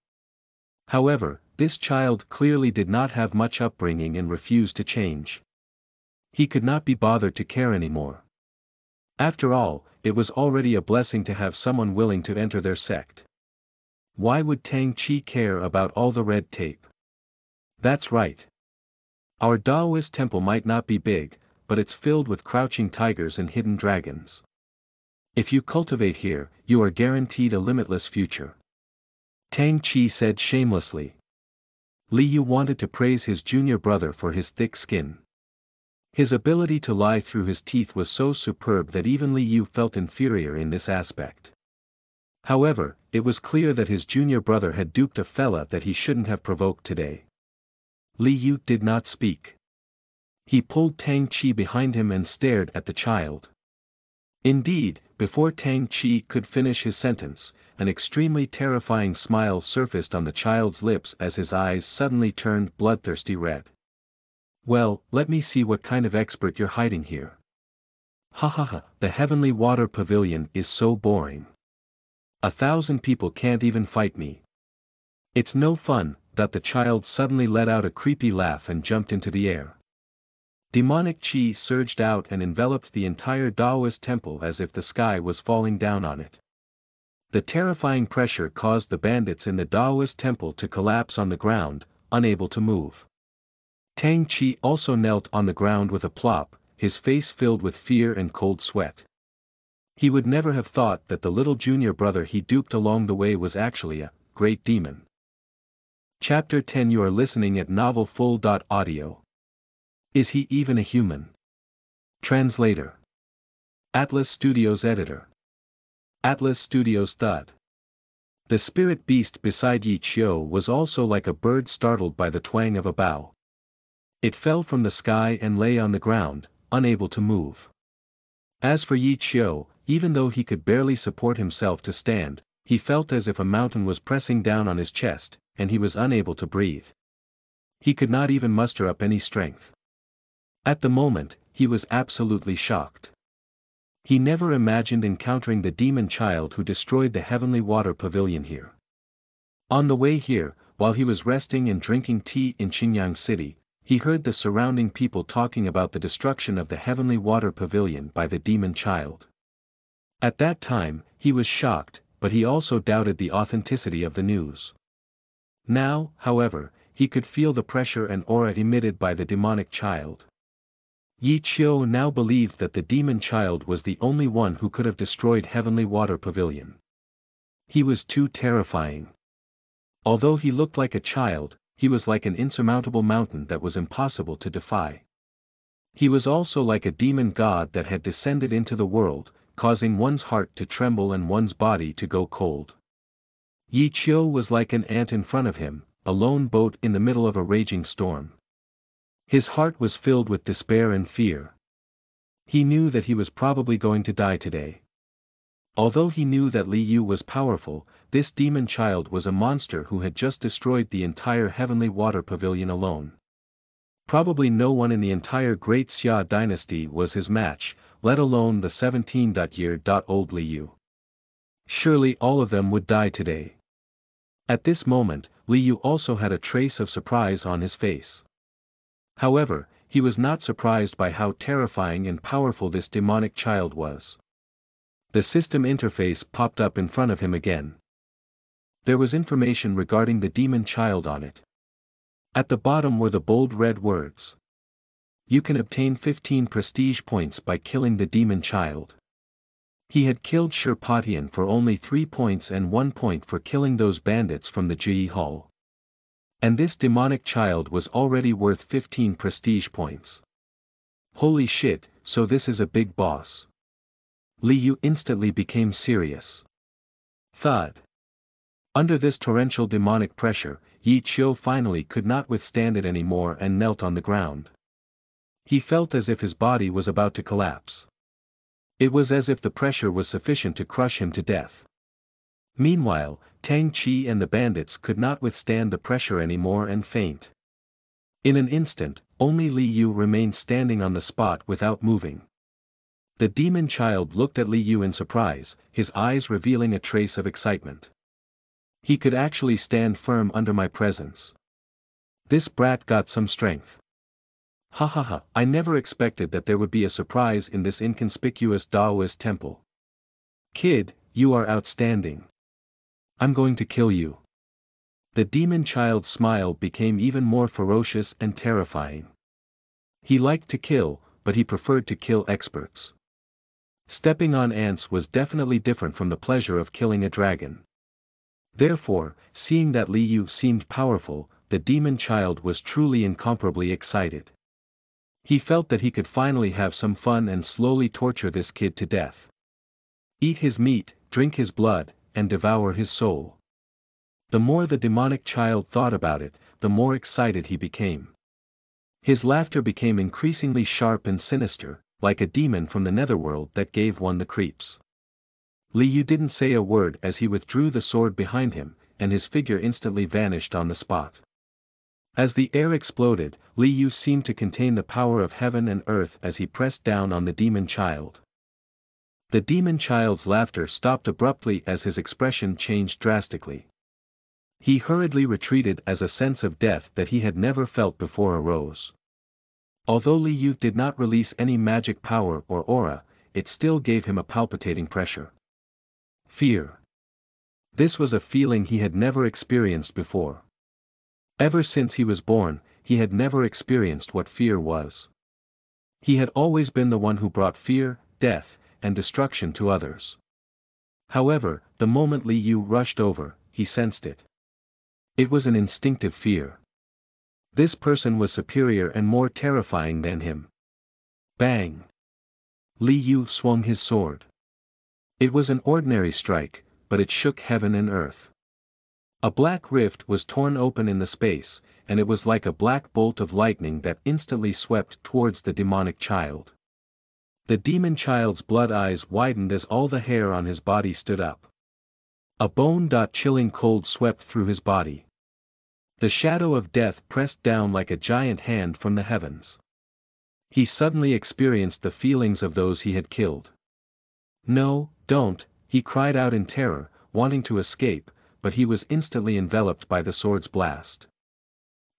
However, this child clearly did not have much upbringing and refused to change. He could not be bothered to care anymore. After all, it was already a blessing to have someone willing to enter their sect. Why would Tang Chi care about all the red tape? That's right. Our Daoist temple might not be big, but it's filled with crouching tigers and hidden dragons. If you cultivate here, you are guaranteed a limitless future. Tang Chi said shamelessly. Li Yu wanted to praise his junior brother for his thick skin. His ability to lie through his teeth was so superb that even Li Yu felt inferior in this aspect. However, it was clear that his junior brother had duped a fella that he shouldn't have provoked today. Li Yu did not speak. He pulled Tang Chi behind him and stared at the child. Indeed, before Tang Chi could finish his sentence, an extremely terrifying smile surfaced on the child's lips as his eyes suddenly turned bloodthirsty red. Well, let me see what kind of expert you're hiding here. Ha ha ha, the Heavenly Water Pavilion is so boring. A thousand people can't even fight me. It's no fun, that the child suddenly let out a creepy laugh and jumped into the air. Demonic chi surged out and enveloped the entire Daoist temple as if the sky was falling down on it. The terrifying pressure caused the bandits in the Daoist temple to collapse on the ground, unable to move. Tang Chi also knelt on the ground with a plop, his face filled with fear and cold sweat. He would never have thought that the little junior brother he duped along the way was actually a great demon. Chapter 10 You are listening at novelfull.audio. Is he even a human? Translator. Atlas Studios Editor. Atlas Studios Thud. The spirit beast beside Yi Qiu was also like a bird startled by the twang of a bow. It fell from the sky and lay on the ground, unable to move. As for Yi Qiu, even though he could barely support himself to stand, he felt as if a mountain was pressing down on his chest, and he was unable to breathe. He could not even muster up any strength. At the moment, he was absolutely shocked. He never imagined encountering the demon child who destroyed the heavenly water pavilion here. On the way here, while he was resting and drinking tea in Qingyang City, he heard the surrounding people talking about the destruction of the heavenly water pavilion by the demon child. At that time, he was shocked, but he also doubted the authenticity of the news. Now, however, he could feel the pressure and aura emitted by the demonic child. Yi Qiu now believed that the demon child was the only one who could have destroyed Heavenly Water Pavilion. He was too terrifying. Although he looked like a child, he was like an insurmountable mountain that was impossible to defy. He was also like a demon god that had descended into the world, causing one's heart to tremble and one's body to go cold. Yi Qiu was like an ant in front of him, a lone boat in the middle of a raging storm. His heart was filled with despair and fear. He knew that he was probably going to die today. Although he knew that Li Yu was powerful, this demon child was a monster who had just destroyed the entire heavenly water pavilion alone. Probably no one in the entire Great Xia dynasty was his match, let alone the 17-year-old Li Yu. Surely all of them would die today. At this moment, Li Yu also had a trace of surprise on his face. However, he was not surprised by how terrifying and powerful this demonic child was. The system interface popped up in front of him again. There was information regarding the demon child on it. At the bottom were the bold red words. You can obtain 15 prestige points by killing the demon child. He had killed Sherpatian for only 3 points and 1 point for killing those bandits from the Ji Hall. And this demonic child was already worth 15 prestige points. Holy shit, so this is a big boss. Li Yu instantly became serious. Thud. Under this torrential demonic pressure, Yi Qiu finally could not withstand it anymore and knelt on the ground. He felt as if his body was about to collapse. It was as if the pressure was sufficient to crush him to death. Meanwhile, Tang Chi and the bandits could not withstand the pressure anymore and faint. In an instant, only Li Yu remained standing on the spot without moving. The demon child looked at Li Yu in surprise, his eyes revealing a trace of excitement. He could actually stand firm under my presence. This brat got some strength. Ha ha ha, I never expected that there would be a surprise in this inconspicuous Daoist temple. Kid, you are outstanding. I'm going to kill you. The demon child's smile became even more ferocious and terrifying. He liked to kill, but he preferred to kill experts. Stepping on ants was definitely different from the pleasure of killing a dragon. Therefore, seeing that Li Yu seemed powerful, the demon child was truly incomparably excited. He felt that he could finally have some fun and slowly torture this kid to death. Eat his meat, drink his blood, and devour his soul. The more the demonic child thought about it, the more excited he became. His laughter became increasingly sharp and sinister, like a demon from the netherworld that gave one the creeps. Li Yu didn't say a word as he withdrew the sword behind him, and his figure instantly vanished on the spot. As the air exploded, Li Yu seemed to contain the power of heaven and earth as he pressed down on the demon child. The demon child's laughter stopped abruptly as his expression changed drastically. He hurriedly retreated as a sense of death that he had never felt before arose. Although Li Yu did not release any magic power or aura, it still gave him a palpitating pressure. Fear. This was a feeling he had never experienced before. Ever since he was born, he had never experienced what fear was. He had always been the one who brought fear, death, and destruction to others. However, the moment Li Yu rushed over, he sensed it. It was an instinctive fear. This person was superior and more terrifying than him. Bang! Li Yu swung his sword. It was an ordinary strike, but it shook heaven and earth. A black rift was torn open in the space, and it was like a black bolt of lightning that instantly swept towards the demonic child. The demon child's blood eyes widened as all the hair on his body stood up. A bone-chilling cold swept through his body. The shadow of death pressed down like a giant hand from the heavens. He suddenly experienced the feelings of those he had killed. No, don't, he cried out in terror, wanting to escape, but he was instantly enveloped by the sword's blast.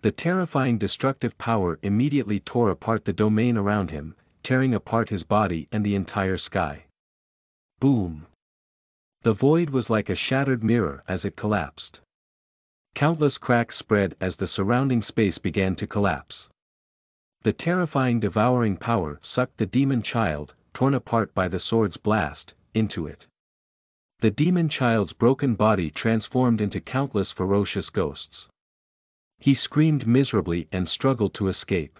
The terrifying destructive power immediately tore apart the domain around him, tearing apart his body and the entire sky. Boom! The void was like a shattered mirror as it collapsed. Countless cracks spread as the surrounding space began to collapse. The terrifying devouring power sucked the demon child, torn apart by the sword's blast, into it. The demon child's broken body transformed into countless ferocious ghosts. He screamed miserably and struggled to escape.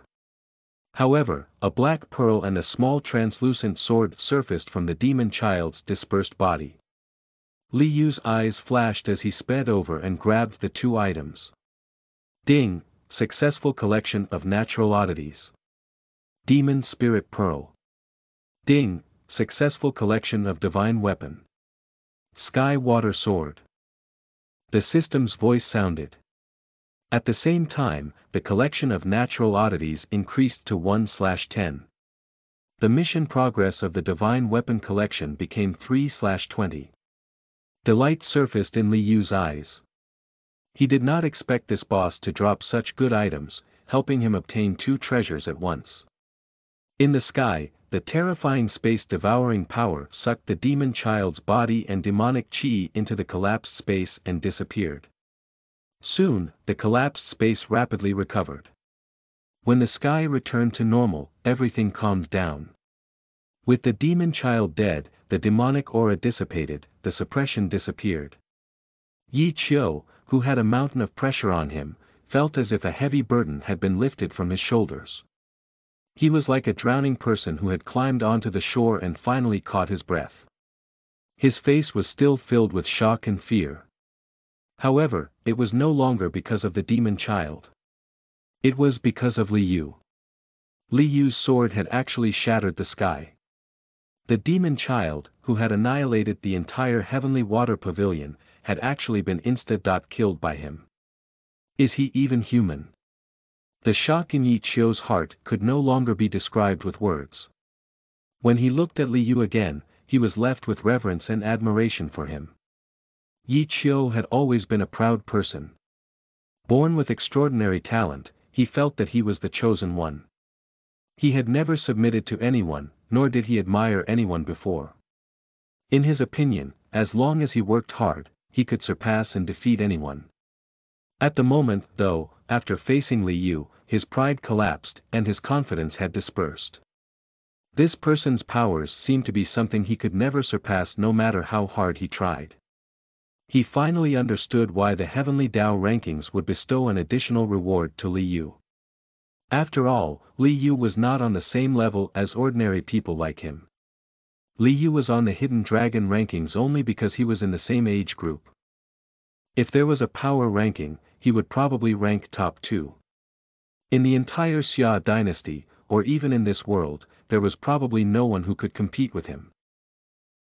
However, a black pearl and a small translucent sword surfaced from the demon child's dispersed body. Li Yu's eyes flashed as he sped over and grabbed the two items. Ding, successful collection of natural oddities. Demon Spirit Pearl. Ding, successful collection of divine weapon. Sky Water Sword. The system's voice sounded. At the same time, the collection of natural oddities increased to 1-10. The mission progress of the divine weapon collection became 3-20. Delight surfaced in Li Yu's eyes. He did not expect this boss to drop such good items, helping him obtain two treasures at once. In the sky, the terrifying space-devouring power sucked the demon child's body and demonic chi into the collapsed space and disappeared. Soon, the collapsed space rapidly recovered. When the sky returned to normal, everything calmed down. With the demon child dead, the demonic aura dissipated, the suppression disappeared. Yi Qiu, who had a mountain of pressure on him, felt as if a heavy burden had been lifted from his shoulders. He was like a drowning person who had climbed onto the shore and finally caught his breath. His face was still filled with shock and fear. However, it was no longer because of the demon child. It was because of Li Yu. Li Yu's sword had actually shattered the sky. The demon child, who had annihilated the entire heavenly water pavilion, had actually been insta-killed by him. Is he even human? The shock in Yi Qiu's heart could no longer be described with words. When he looked at Li Yu again, he was left with reverence and admiration for him. Yi Qiu had always been a proud person. Born with extraordinary talent, he felt that he was the chosen one. He had never submitted to anyone, nor did he admire anyone before. In his opinion, as long as he worked hard, he could surpass and defeat anyone. At the moment, though, after facing Li Yu, his pride collapsed and his confidence had dispersed. This person's powers seemed to be something he could never surpass no matter how hard he tried. He finally understood why the heavenly Dao rankings would bestow an additional reward to Li Yu. After all, Li Yu was not on the same level as ordinary people like him. Li Yu was on the Hidden Dragon rankings only because he was in the same age group. If there was a power ranking, he would probably rank top 2. In the entire Xia dynasty, or even in this world, there was probably no one who could compete with him.